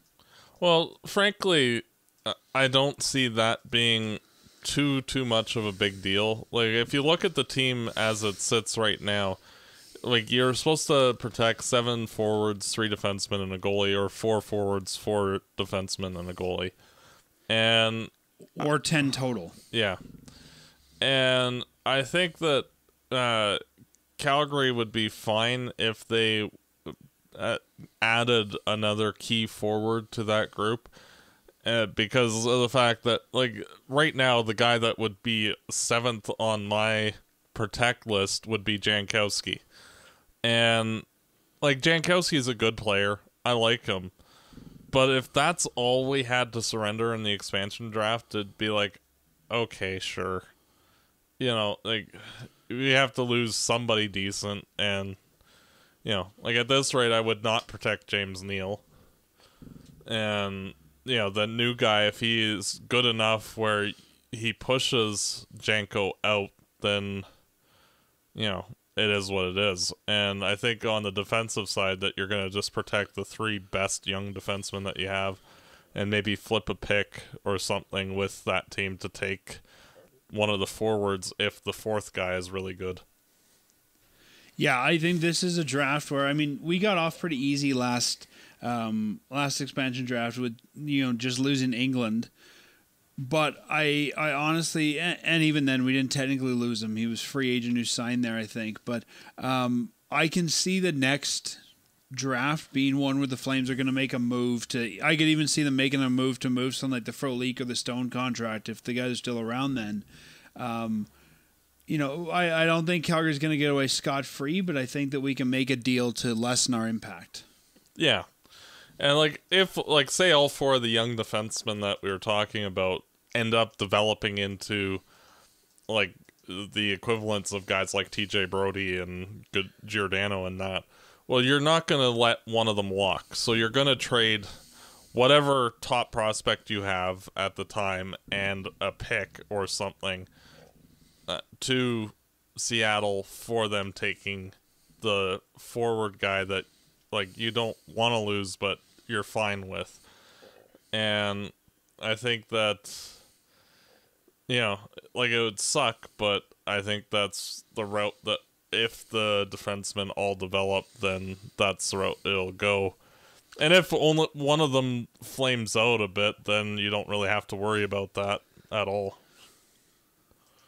Well, frankly, uh, I don't see that being too too much of a big deal. Like if you look at the team as it sits right now, like you're supposed to protect seven forwards, three defensemen, and a goalie, or four forwards, four defensemen, and a goalie. And Or 10 total. yeah. And I think that uh, Calgary would be fine if they uh, added another key forward to that group. Uh, because of the fact that, like, right now, the guy that would be seventh on my protect list would be Jankowski. And, like, Jankowski is a good player. I like him. But if that's all we had to surrender in the expansion draft, it'd be like, okay, sure. You know, like we have to lose somebody decent, and you know, like at this rate, I would not protect James Neal. And you know, the new guy, if he is good enough where he pushes Janko out, then you know, it is what it is. And I think on the defensive side that you're going to just protect the three best young defensemen that you have and maybe flip a pick or something with that team to take one of the forwards if the fourth guy is really good. Yeah, I think this is a draft where I mean we got off pretty easy last um, last expansion draft with you know just losing Engelland, but I I honestly and, even then we didn't technically lose him. He was free agent who signed there, I think. But um, I can see the next draft being one where the Flames are going to make a move to. I could even see them making a move to move something like the Frolik or the Stone contract if the guys are still around then. Um, you know, I, I don't think Calgary's going to get away scot free, but I think that we can make a deal to lessen our impact. Yeah. And like if like say all four of the young defensemen that we were talking about end up developing into like the equivalents of guys like TJ Brodie and good Giordano and that. Well, you're not going to let one of them walk. So you're going to trade whatever top prospect you have at the time and a pick or something uh, to Seattle for them taking the forward guy that like you don't want to lose but you're fine with. And I think that you know, like it would suck, but I think that's the route that if the defensemen all develop, then that's the route it'll go. And if only one of them flames out a bit, then you don't really have to worry about that at all.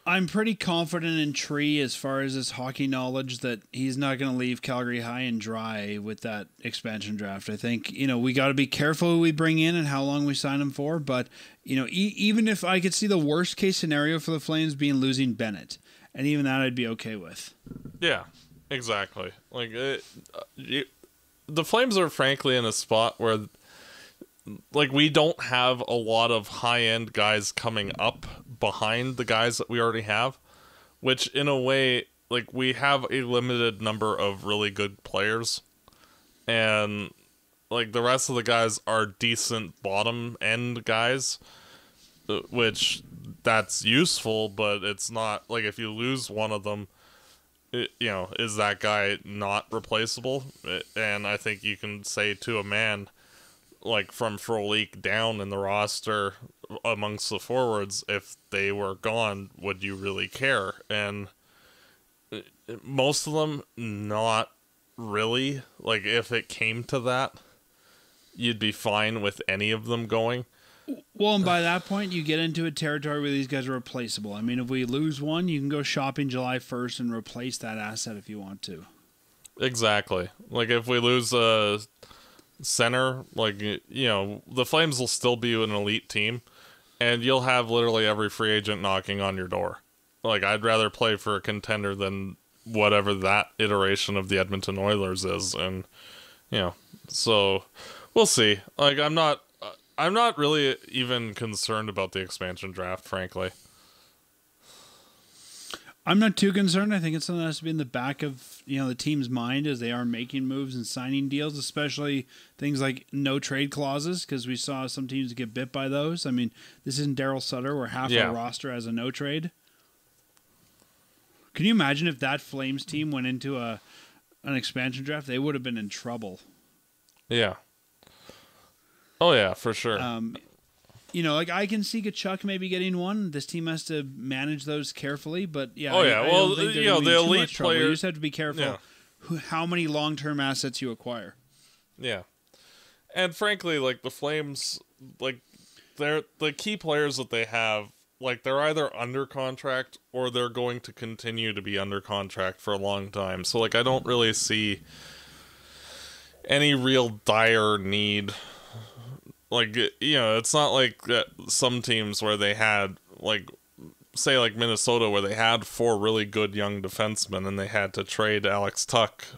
I'm pretty confident in Tree as far as his hockey knowledge that he's not going to leave Calgary high and dry with that expansion draft. I think you know we got to be careful who we bring in and how long we sign him for. But you know, e- even if I could see the worst case scenario for the Flames being losing Bennett, and even that I'd be okay with. Yeah, exactly. Like it, uh, you, the Flames are frankly in a spot where like we don't have a lot of high end guys coming up behind the guys that we already have, which in a way like we have a limited number of really good players and like the rest of the guys are decent bottom end guys uh, which that's useful but it's not like if you lose one of them it, you know is that guy not replaceable and i think you can say to a man like from Frolik down in the roster amongst the forwards, if they were gone, would you really care? And uh, most of them, not really. Like if it came to that, you'd be fine with any of them going. Well, and by that point, you get into a territory where these guys are replaceable. I mean, if we lose one, you can go shopping July 1st and replace that asset if you want to. Exactly. Like if we lose a center, like you know, the Flames will still be an elite team, and you'll have literally every free agent knocking on your door. Like I'd rather play for a contender than whatever that iteration of the Edmonton Oilers is, and you know, so we'll see. Like I'm not, I'm not really even concerned about the expansion draft, frankly. I'm not too concerned. I think it's something that has to be in the back of you know the team's mind as they are making moves and signing deals, especially things like no trade clauses, because we saw some teams get bit by those. I mean, this isn't Darryl Sutter where half Yeah. our roster has a no trade. Can you imagine if that Flames team went into a an expansion draft? They would have been in trouble. Yeah. Oh yeah, for sure. Um, you know, like I can see Tkachuk maybe getting one. This team has to manage those carefully, but yeah. Oh, yeah. I, Well, don't think you know, the elite much trouble. player- You just have to be careful Yeah. who, how many long term assets you acquire. Yeah. And frankly, like the Flames, like they're the key players that they have, like they're either under contract or they're going to continue to be under contract for a long time. So like I don't really see any real dire need like you know, it's not like some teams where they had like say like Minnesota where they had four really good young defensemen and they had to trade Alex Tuch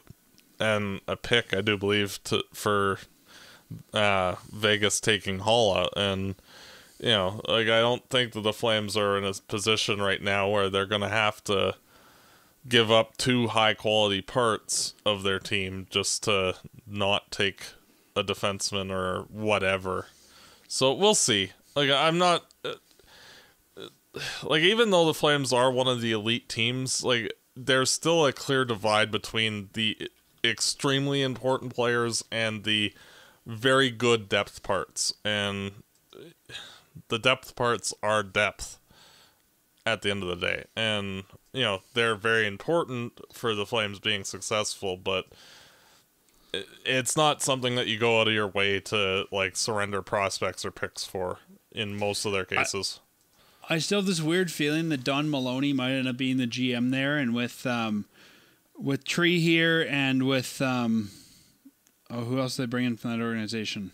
and a pick, I do believe, to for uh, Vegas taking Haula, and you know, like I don't think that the Flames are in a position right now where they're gonna have to give up two high quality parts of their team just to not take a defenseman or whatever. So we'll see. Like I'm not uh, like even though the Flames are one of the elite teams, like there's still a clear divide between the extremely important players and the very good depth parts. And the depth parts are depth at the end of the day. And you know, they're very important for the Flames being successful, but it's not something that you go out of your way to like surrender prospects or picks for in most of their cases. I still have this weird feeling that Don Maloney might end up being the GM there, and with um, with Tree here, and with um, oh, who else did they bring in from that organization?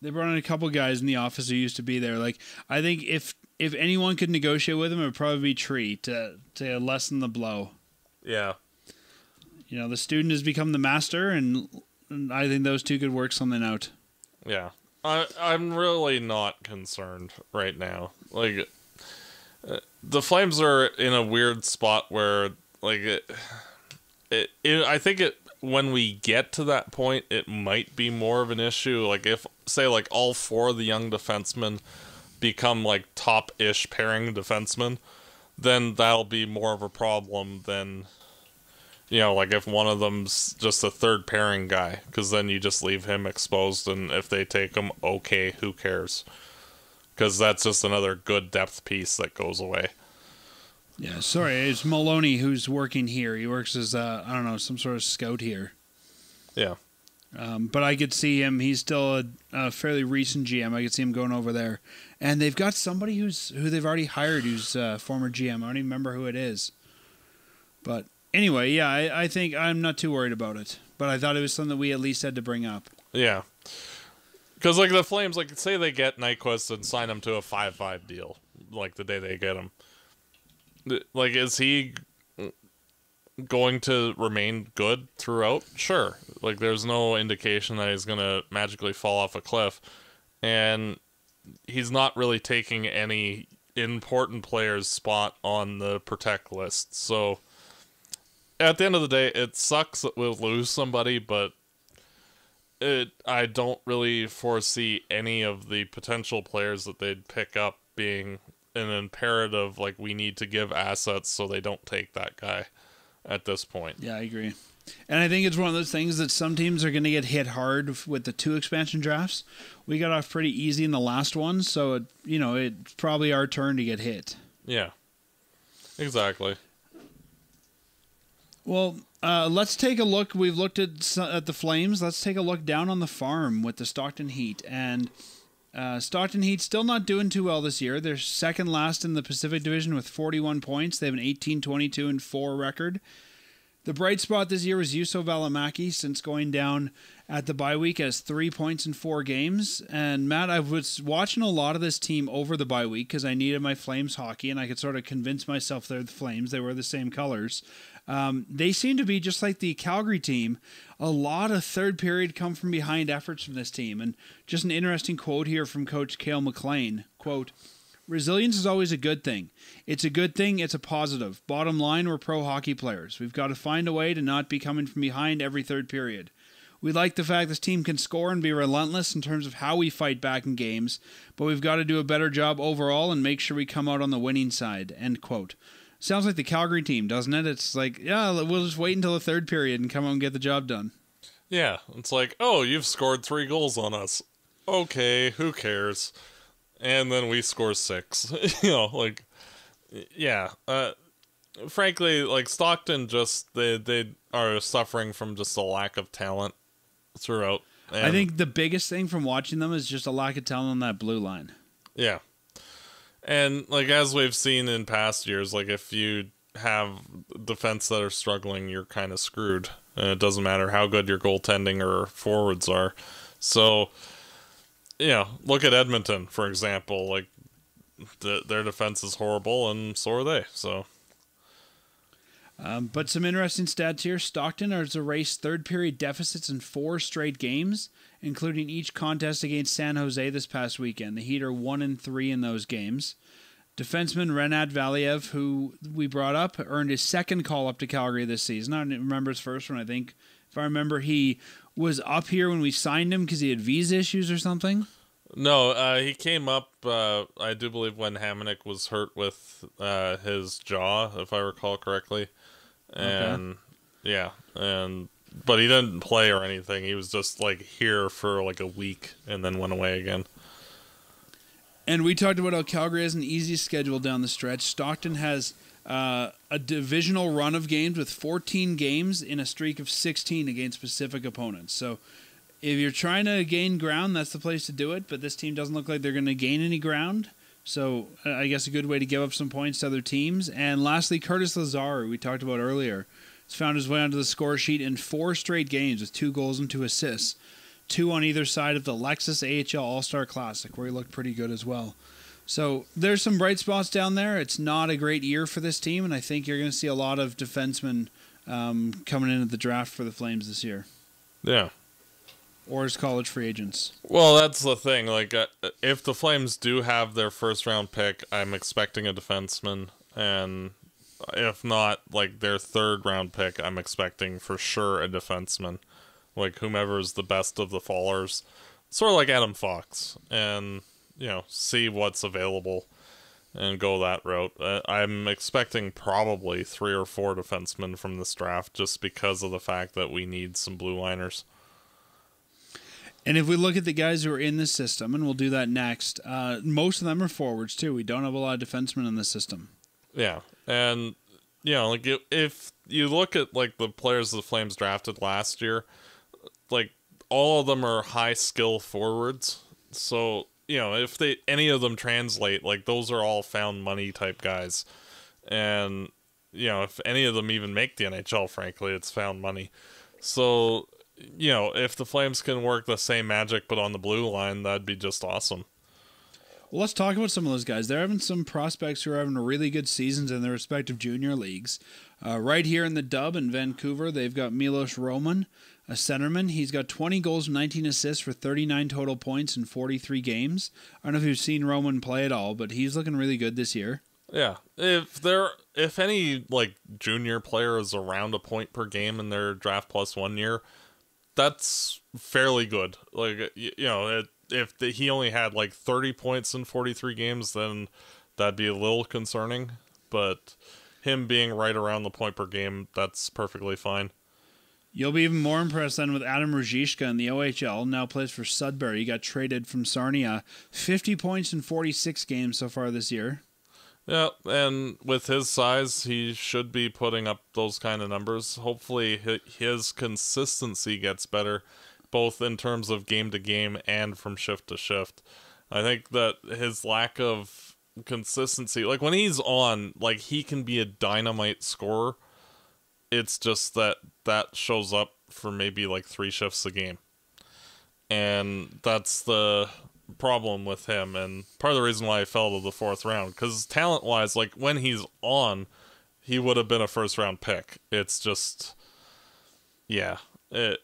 They brought in a couple guys in the office who used to be there. Like I think if if anyone could negotiate with him, it would probably be Tree to to lessen the blow. yeah. You know, the student has become the master, and, and I think those two could work something out. Yeah. I I'm really not concerned right now. Like uh, the Flames are in a weird spot where like it, it, it I think it when we get to that point it might be more of an issue like if say like all four of the young defensemen become like top-ish pairing defensemen then that'll be more of a problem than you know, like if one of them's just a third pairing guy, because then you just leave him exposed, and if they take him, okay, who cares? Because that's just another good depth piece that goes away. Yeah, sorry, it's Maloney who's working here. He works as uh, I don't know some sort of scout here. Yeah. Um, but I could see him. He's still a, a, fairly recent GM. I could see him going over there, and they've got somebody who's who they've already hired, who's a uh, former GM. I don't even remember who it is. But anyway, yeah, I, I think I'm not too worried about it. But I thought it was something that we at least had to bring up. Yeah, because like the Flames, like say they get Nyquist and sign him to a five-five deal, like the day they get him. Like, is he going to remain good throughout? Sure. Like there's no indication that he's going to magically fall off a cliff. And he's not really taking any important player's spot on the protect list. So at the end of the day, it sucks that we'll lose somebody, but it I don't really foresee any of the potential players that they'd pick up being an imperative like we need to give assets so they don't take that guy at this point. Yeah, I agree. And I think it's one of those things that some teams are going to get hit hard with the two expansion drafts. We got off pretty easy in the last one, so it, you know it's probably our turn to get hit. Yeah, exactly. Well, uh, let's take a look. We've looked at at the Flames. Let's take a look down on the farm with the Stockton Heat and. Uh, Stockton Heat still not doing too well this year. They're second last in the Pacific Division with 41 points. They have an 18 22 and 4 record. The bright spot this year was Juuso Valimaki since going down at the bye week as three points in four games. And Matt, I was watching a lot of this team over the bye week because I needed my Flames hockey and I could sort of convince myself they're the Flames. They were the same colors. Um, they seem to be just like the Calgary team. A lot of third period come from behind efforts from this team. And just an interesting quote here from Coach Cail MacLean Quote, Resilience is always a good thing. It's a good thing, it's a positive. Bottom line, we're pro hockey players. We've got to find a way to not be coming from behind every third period. We like the fact this team can score and be relentless in terms of how we fight back in games, but we've got to do a better job overall and make sure we come out on the winning side. End quote. Sounds like the Calgary team, doesn't it? It's like, yeah, we'll just wait until the third period and come out and get the job done. Yeah, it's like, oh, you've scored three goals on us. Okay, who cares? and then we score six. you know, like yeah. Uh, frankly, like Stockton, just they they are suffering from just a lack of talent throughout. And I think the biggest thing from watching them is just a lack of talent on that blue line. Yeah, and like as we've seen in past years, like if you have defense that are struggling, you're kind of screwed. And it doesn't matter how good your goaltending or forwards are. So you know, look at Edmonton for example. Like the, their defense is horrible, and so are they. So. Um, but some interesting stats here. Stockton has erased third period deficits in four straight games, including each contest against San Jose this past weekend. The Heat are one and three in those games. Defenseman Rinat Valiev, who we brought up, earned his second call up to Calgary this season. I don't remember his first one. I think, if I remember, he was up here when we signed him because he had visa issues or something. No, uh, he came up. Uh, I do believe when Hamonic was hurt with uh, his jaw, if I recall correctly, and okay. yeah, and but he didn't play or anything. He was just like here for like a week and then went away again. And we talked about how Calgary has an easy schedule down the stretch. Stockton has uh, a divisional run of games with 14 games in a streak of 16 against Pacific opponents. So if you're trying to gain ground, that's the place to do it. But this team doesn't look like they're going to gain any ground. So I guess a good way to give up some points to other teams. And lastly, Curtis Lazar, we talked about earlier, has found his way onto the score sheet in four straight games with two goals and two assists, two on either side of the Lexus AHL All Star Classic, where he looked pretty good as well. So there's some bright spots down there. It's not a great year for this team, and I think you're going to see a lot of defensemen um, coming into the draft for the Flames this year. Yeah. Or as college free agents. Well, that's the thing. Like, uh, if the Flames do have their first round pick, I'm expecting a defenseman, and if not, like their third round pick, I'm expecting for sure a defenseman, like whomever is the best of the fallers, sort of like Adam Fox, and you know, see what's available. and go that route. Uh, I'm expecting probably three or four defensemen from this draft just because of the fact that we need some blue liners. And if we look at the guys who are in the system, and we'll do that next, uh, most of them are forwards too. We don't have a lot of defensemen in the system. Yeah, and you know, like if you look at like the players the Flames drafted last year, like all of them are high skill forwards. So you know, if they any of them translate, like those are all found money type guys, and you know, if any of them even make the NHL, frankly, it's found money. So you know, if the Flames can work the same magic but on the blue line, that'd be just awesome. Well, let's talk about some of those guys. They're having some prospects who are having really good seasons in their respective junior leagues. Uh, right here in the dub in Vancouver, they've got Milos Roman, a centerman. He's got 20 goals, 19 assists for 39 total points in 43 games. I don't know if you've seen Roman play at all, but he's looking really good this year. Yeah, if there, if any like junior player is around a point per game in their draft plus one year, that's fairly good. Like you, know, it, if the, he only had like 30 points in 43 games, then that'd be a little concerning. But him being right around the point per game, that's perfectly fine. You'll be even more impressed then with Adam Ruzicka in the OHL. Now plays for Sudbury. He got traded from Sarnia. 50 points in 46 games so far this year. Yeah, and with his size, he should be putting up those kind of numbers. Hopefully, his consistency gets better both in terms of game to game and from shift to shift. I think that his lack of consistency, like when he's on, like he can be a dynamite scorer. It's just that that shows up for maybe like three shifts a game. And that's the problem with him and part of the reason why I fell to the fourth round because talent wise, like when he's on, he would have been a first round pick. It's just, yeah, it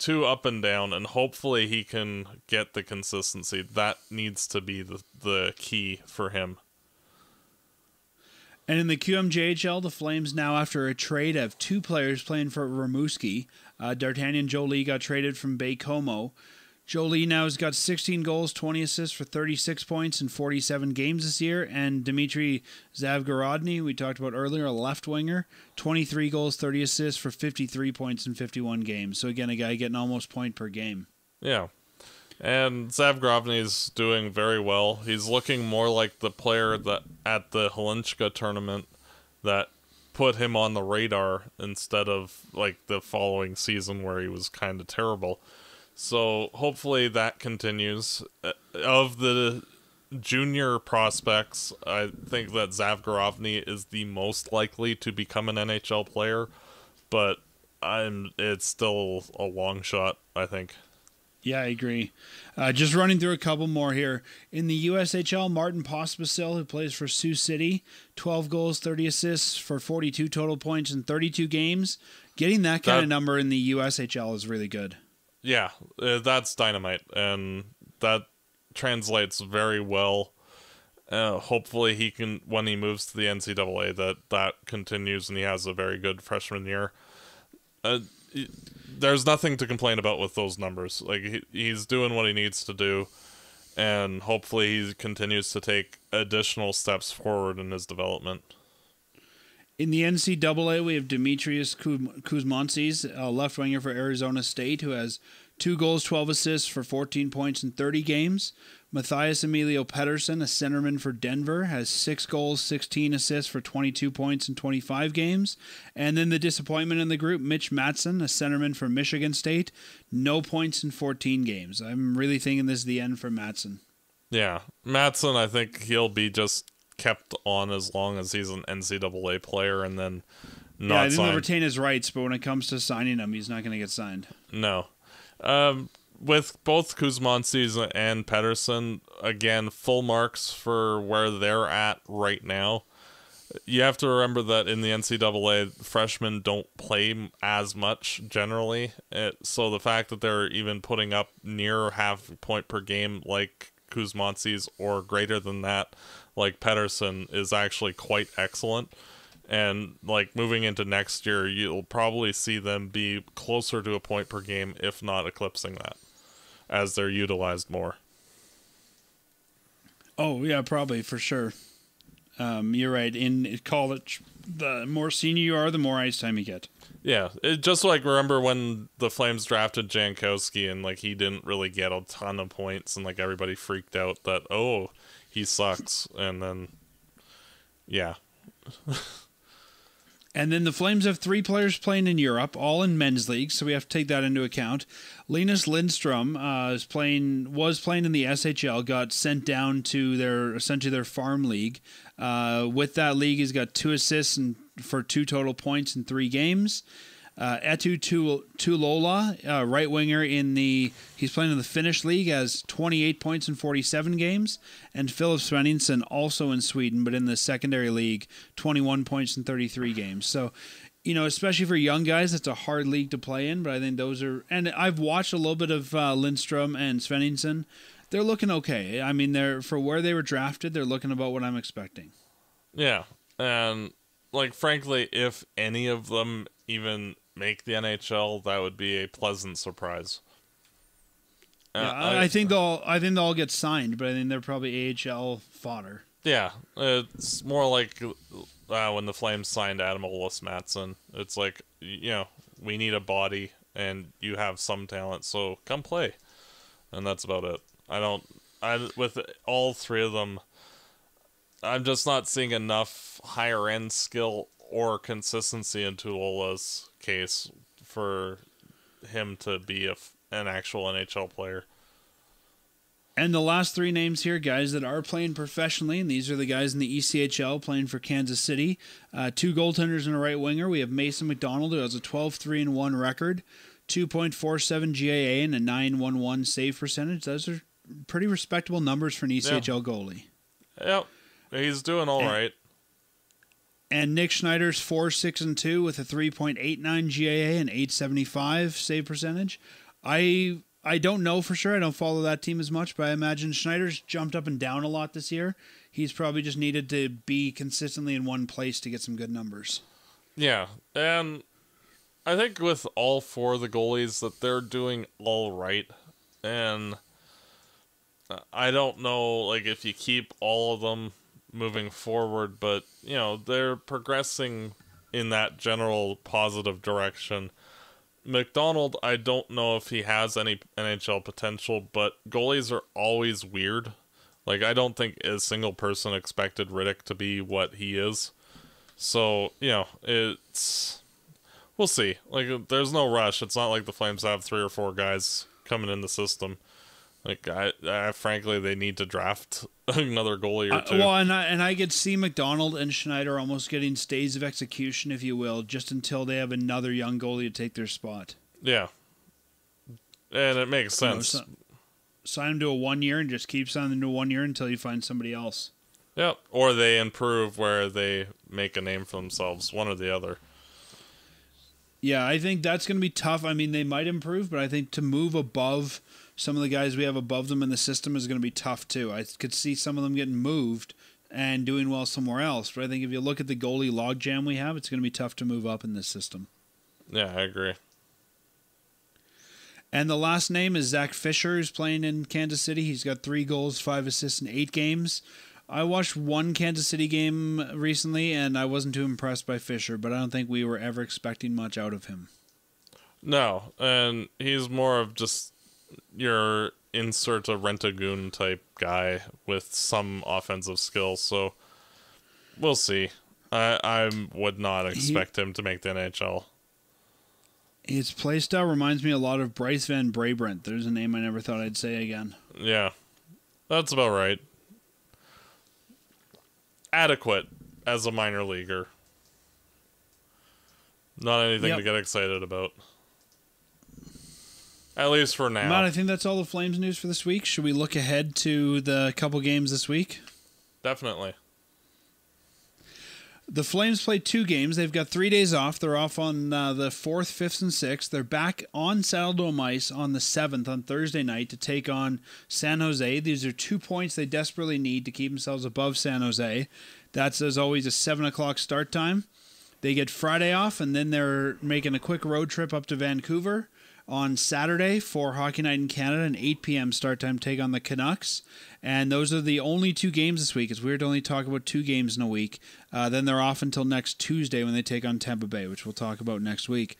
too up and down, and hopefully he can get the consistency. That needs to be the, the key for him. And in the QMJHL, the Flames now, after a trade, have two players playing for Rimouski. Uh, D'Artagnan Joly got traded from Baie-Comeau. Joly now has got 16 goals, 20 assists for 36 points in 47 games this year. And Dmitry Zavgorodny, we talked about earlier, a left winger, 23 goals, 30 assists for 53 points in 51 games. So again, a guy getting almost point per game. Yeah. And Zavgorodny is doing very well. He's looking more like the player that at the Hlinka tournament that put him on the radar instead of like the following season where he was kind of terrible. So hopefully that continues. Uh, of the junior prospects, I think that Zavgorodny is the most likely to become an NHL player, but I'm it's still a long shot, I think. Yeah, I agree. Uh, just running through a couple more here. In the USHL, Martin Pospisil, who plays for Sioux City, 12 goals, 30 assists for 42 total points in 32 games. Getting that kind that, of number in the USHL is really good. Yeah, uh, that's dynamite, and that translates very well. Uh, hopefully, he can when he moves to the NCAA that that continues and he has a very good freshman year. Uh, there's nothing to complain about with those numbers. Like he, he's doing what he needs to do, and hopefully he continues to take additional steps forward in his development. In the NCAA, we have Demetrios Koumontzis, a left winger for Arizona State, who has two goals, 12 assists for 14 points in 30 games. Mathias Emilio Pettersen, a centerman for Denver, has six goals, 16 assists for 22 points in 25 games. And then the disappointment in the group, Mitch Mattson, a centerman for Michigan State, no points in 14 games. I'm really thinking this is the end for Mattson. Yeah, Mattson, I think he'll be just kept on as long as he's an NCAA player, and then not. Yeah, I didn't retain his rights, but when it comes to signing him, he's not going to get signed. No. Um, with both Koumontzis and Pettersen, again, full marks for where they're at right now. You have to remember that in the NCAA, freshmen don't play as much generally. It, so the fact that they're even putting up near half point per game, like Koumontzis, or greater than that, like Pettersen is actually quite excellent. And like moving into next year, you'll probably see them be closer to a point per game, if not eclipsing that, as they're utilized more. Oh yeah, probably for sure. Um, you're right. In college, the more senior you are, the more ice time you get. Yeah, it just like remember when the Flames drafted Jankowski and like he didn't really get a ton of points and like everybody freaked out that oh he sucks and then yeah And then the Flames have three players playing in Europe, all in men's leagues, so we have to take that into account. Linus Lindstrom uh, is playing was playing in the SHL, got sent down to their essentially their farm league. Uh, with that league, he's got two assists and for two total points in three games. Uh, Eetu Tuulola, uh, right winger in the he's playing in the Finnish league, has 28 points in 47 games, and Filip Sveningsson also in Sweden, but in the secondary league, 21 points in 33 games. So, you know, especially for young guys, it's a hard league to play in. But I think those are, and I've watched a little bit of uh, Lindstrom and Sveningsson. They're looking okay. I mean, they're for where they were drafted, they're looking about what I'm expecting. yeah and like frankly if any of them even make the NHL that would be a pleasant surprise. Uh, Yeah, I, I think they'll. I think they'll all get signed, but I think they're probably AHL fodder. Yeah, it's more like uh, when the Flames signed Adam Ollas Mattsson. It's like you know we need a body, and you have some talent, so come play, and that's about it. I don't. I with all three of them, I'm just not seeing enough higher end skill or consistency in Tuulola's case for him to be a, an actual NHL player. And the last three names here, guys that are playing professionally, and these are the guys in the ECHL playing for Kansas City. Uh, two goaltenders and a right winger. We have Mason McDonald, who has a 12 3 1 record, 2.47 GAA, and a 911 save percentage. Those are pretty respectable numbers for an ECHL goalie. Yep, he's doing all And- right. And Nick Schneider's 4 6 and 2 with a 3.89 GAA and 875 save percentage. I I don't know for sure. I don't follow that team as much, but I imagine Schneider's jumped up and down a lot this year. He's probably just needed to be consistently in one place to get some good numbers. Yeah, and I think with all four of the goalies that they're doing all right, and I don't know like if you keep all of them moving forward, but you know they're progressing in that general positive direction. McDonald, I don't know if he has any NHL potential, but goalies are always weird. Like I don't think a single person expected Rittich to be what he is. So, you know, it's we'll see. Like there's no rush. It's not like the Flames have three or four guys coming in the system. Like I, I frankly they need to draft another goalie or Uh, two. well, and I, and I could see McDonald and Schneider almost getting stays of execution, if you will, just until they have another young goalie to take their spot. yeah. And it makes You know, sense. sign them to a one year and just keep signing them to one year until you find somebody else. Yep. Or they improve where they make a name for themselves, one or the other. Yeah, I think that's going to be tough. I mean, they might improve, but I think to move above some of the guys we have above them in the system is going to be tough too. I could see some of them getting moved and doing well somewhere else, but I think if you look at the goalie logjam we have, it's going to be tough to move up in this system. Yeah, I agree. And the last name is Zach Fisher, who's playing in Kansas City. He's got three goals, five assists in eight games. I watched one Kansas City game recently, and I wasn't too impressed by Fisher, but I don't think we were ever expecting much out of him. No, and he's more of just your insert a rent a goon type guy with some offensive skills. So we'll see. I I would not expect him to make the NHL. His playstyle reminds me a lot of Bryce Van Brabant. There's a name I never thought I'd say again. Yeah, that's about right. Adequate as a minor leaguer. Not anything Yep. to get excited about. At least for now. Matt, I think that's all the Flames news for this week. Should we look ahead to the couple games this week? Definitely. The Flames play two games. They've got three days off. They're off on uh, the 4th, 5th, and 6th. They're back on Saddledome Ice on the 7th on Thursday night to take on San Jose. These are two points they desperately need to keep themselves above San Jose. That's, as always, a 7 o'clock start time. They get Friday off, and then they're making a quick road trip up to Vancouver on Saturday for Hockey Night in Canada, an 8 p.m. start time take on the Canucks. And those are the only two games this week. It's weird to only talk about two games in a week. Uh, then they're off until next Tuesday when they take on Tampa Bay, which we'll talk about next week.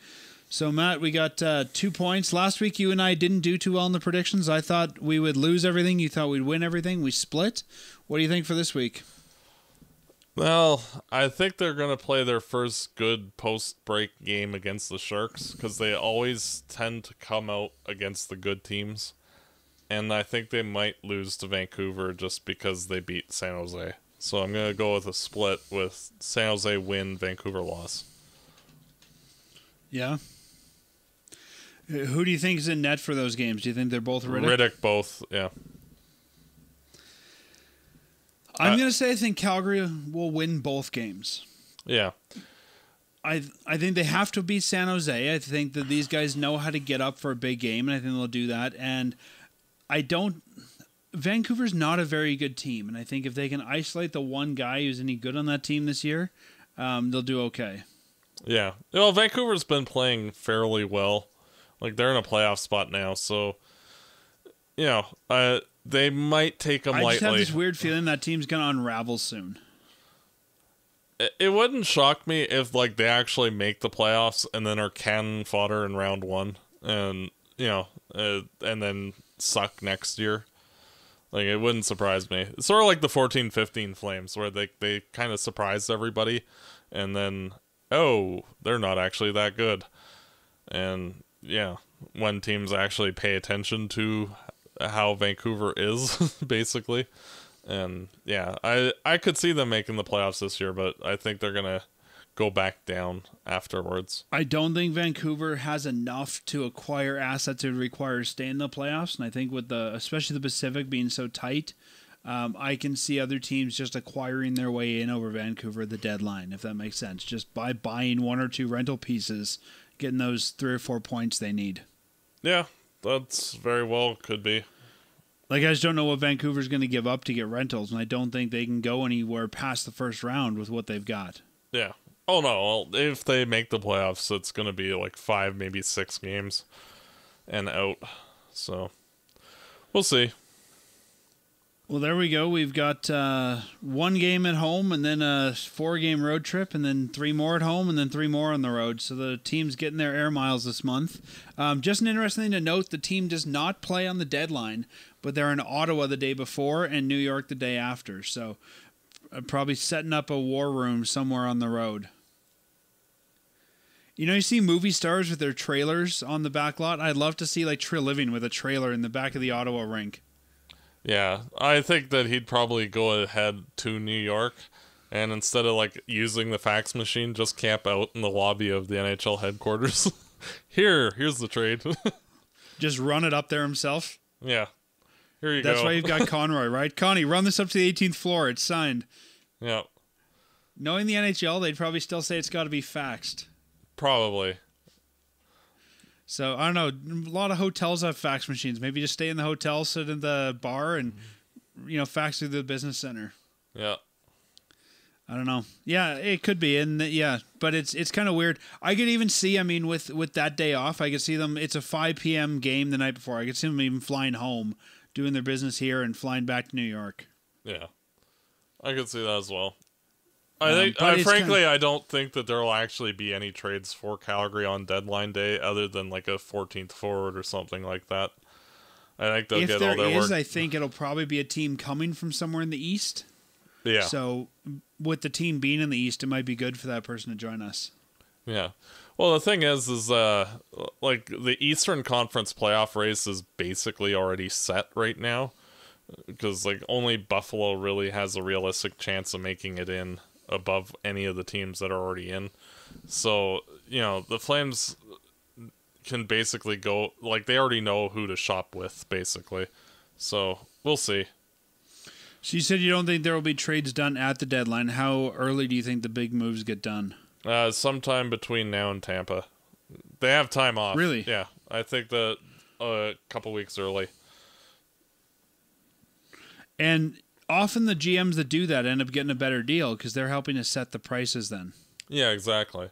So, Matt, we got uh, two points. Last week, you and I didn't do too well in the predictions. I thought we would lose everything. You thought we'd win everything. We split. What do you think for this week? Well, I think they're going to play their first good post break game against the Sharks because they always tend to come out against the good teams. And I think they might lose to Vancouver just because they beat San Jose. So I'm going to go with a split with San Jose win, Vancouver loss. Yeah. Uh, Who do you think is in net for those games? Do you think they're both Rittich? Rittich, both, yeah. I'm Uh, going to say I think Calgary will win both games. Yeah. I I think they have to beat San Jose. I think that these guys know how to get up for a big game, and I think they'll do that. And I don't. Vancouver's not a very good team, and I think if they can isolate the one guy who's any good on that team this year, um, they'll do okay. Yeah. Well, Vancouver's been playing fairly well. Like they're in a playoff spot now, so you know, uh, they might take them I just have this weird feeling that team's gonna unravel soon. It- it wouldn't shock me if like they actually make the playoffs and then are cannon fodder in round one, and you know, uh, and then suck next year. Like it wouldn't surprise me. It's sort of like the 14-15 Flames, where they they kind of surprised everybody, and then oh, they're not actually that good. And yeah, when teams actually pay attention to how Vancouver is, basically. And yeah, I I could see them making the playoffs this year, but I think they're gonna go back down afterwards. I don't think Vancouver has enough to acquire assets to require stay in the playoffs, and I think with the especially the Pacific being so tight, um, I can see other teams just acquiring their way in over Vancouver at the deadline, if that makes sense, just by buying one or two rental pieces, getting those three or four points they need. Yeah, that's very well could be. Like I just don't know what Vancouver's going to give up to get rentals, and I don't think they can go anywhere past the first round with what they've got. Yeah. Oh no, well, if they make the playoffs, it's gonna be like five, maybe six games, and out. So we'll see. Well, there we go. We've got uh, one game at home, and then a four-game road trip, and then three more at home, and then three more on the road. So the team's getting their air miles this month. Um, just an interesting thing to note: the team does not play on the deadline, but they're in Ottawa the day before and New York the day after. So uh, probably setting up a war room somewhere on the road. You know, you see movie stars with their trailers on the back lot. I'd love to see like Treliving with a trailer in the back of the Ottawa rink. Yeah, I think that he'd probably go ahead to New York, and instead of like using the fax machine, just camp out in the lobby of the NHL headquarters. Here, here's the trade. Just run it up there himself. yeah, here you That's go. That's why you've got Conroy, right? Connie, run this up to the 18th floor. It's signed. yeah, Knowing the NHL, they'd probably still say it's got to be faxed. probably. So I don't know. A lot of hotels have fax machines. Maybe just stay in the hotel, sit in the bar, and you know fax through the business center. Yeah, I don't know. Yeah, it could be, and yeah, but it's it's kind of weird. I could even see. I mean, with with that day off, I could see them. It's a 5 p.m. game the night before. I could see them even flying home, doing their business here, and flying back to New York. yeah. I could see that as well. I Um, think, it's frankly, I don't think that there will actually be any trades for Calgary on deadline day, other than like a 14th forward or something like that. I think they'll if get there all their is, work. I think it'll probably be a team coming from somewhere in the East. yeah, So, with the team being in the East, it might be good for that person to join us. Yeah. Well, the thing is, is uh, like the Eastern Conference playoff race is basically already set right now, because like only Buffalo really has a realistic chance of making it in above any of the teams that are already in. So you know the Flames can basically go like they already know who to shop with, basically. So we'll see. So, you said you don't think there will be trades done at the deadline. How early do you think the big moves get done? Uh, sometime between now and Tampa, they have time off. Really? Yeah, I think that a couple weeks early. And often the GMs that do that end up getting a better deal because they're helping to set the prices then. Yeah, exactly.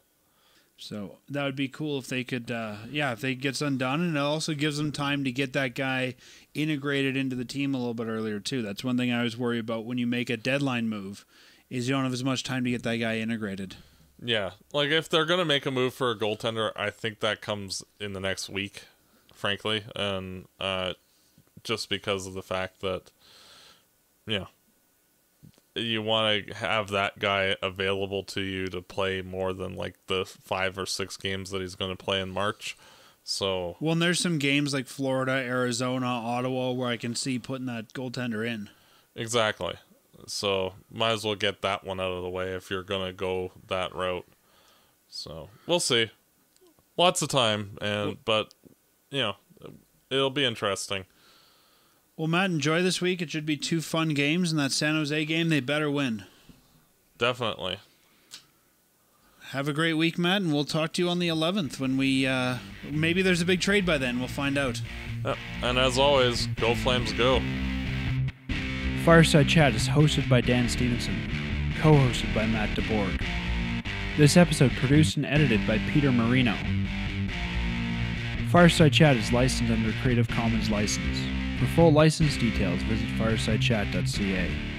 So that would be cool if they could, uh, yeah, if they get something done, and it also gives them time to get that guy integrated into the team a little bit earlier too. That's one thing I always worry about when you make a deadline move, is you don't have as much time to get that guy integrated. Yeah, like if they're gonna make a move for a goaltender, I think that comes in the next week, frankly, and uh, just because of the fact that, you know, you want to have that guy available to you to play more than like the five or six games that he's going to play in March. So Well, and there's some games like Florida, Arizona, Ottawa where I can see putting that goaltender in. exactly, so might as well get that one out of the way if you're gonna go that route. So we'll see. Lots of time, and but you know, it'll be interesting. Well, Matt, enjoy this week. It should be two fun games, and that San Jose game, they better win. Definitely. Have a great week, Matt, and we'll talk to you on the 11th when we uh, maybe there's a big trade by then. We'll find out. Yep. And as always, go Flames, go. Fireside Chat is hosted by Dan Stevenson, co hosted by Matt DeBorg. This episode produced and edited by Peter Marino. Fireside Chat is licensed under Creative Commons license. For full license details, visit firesidechat.ca.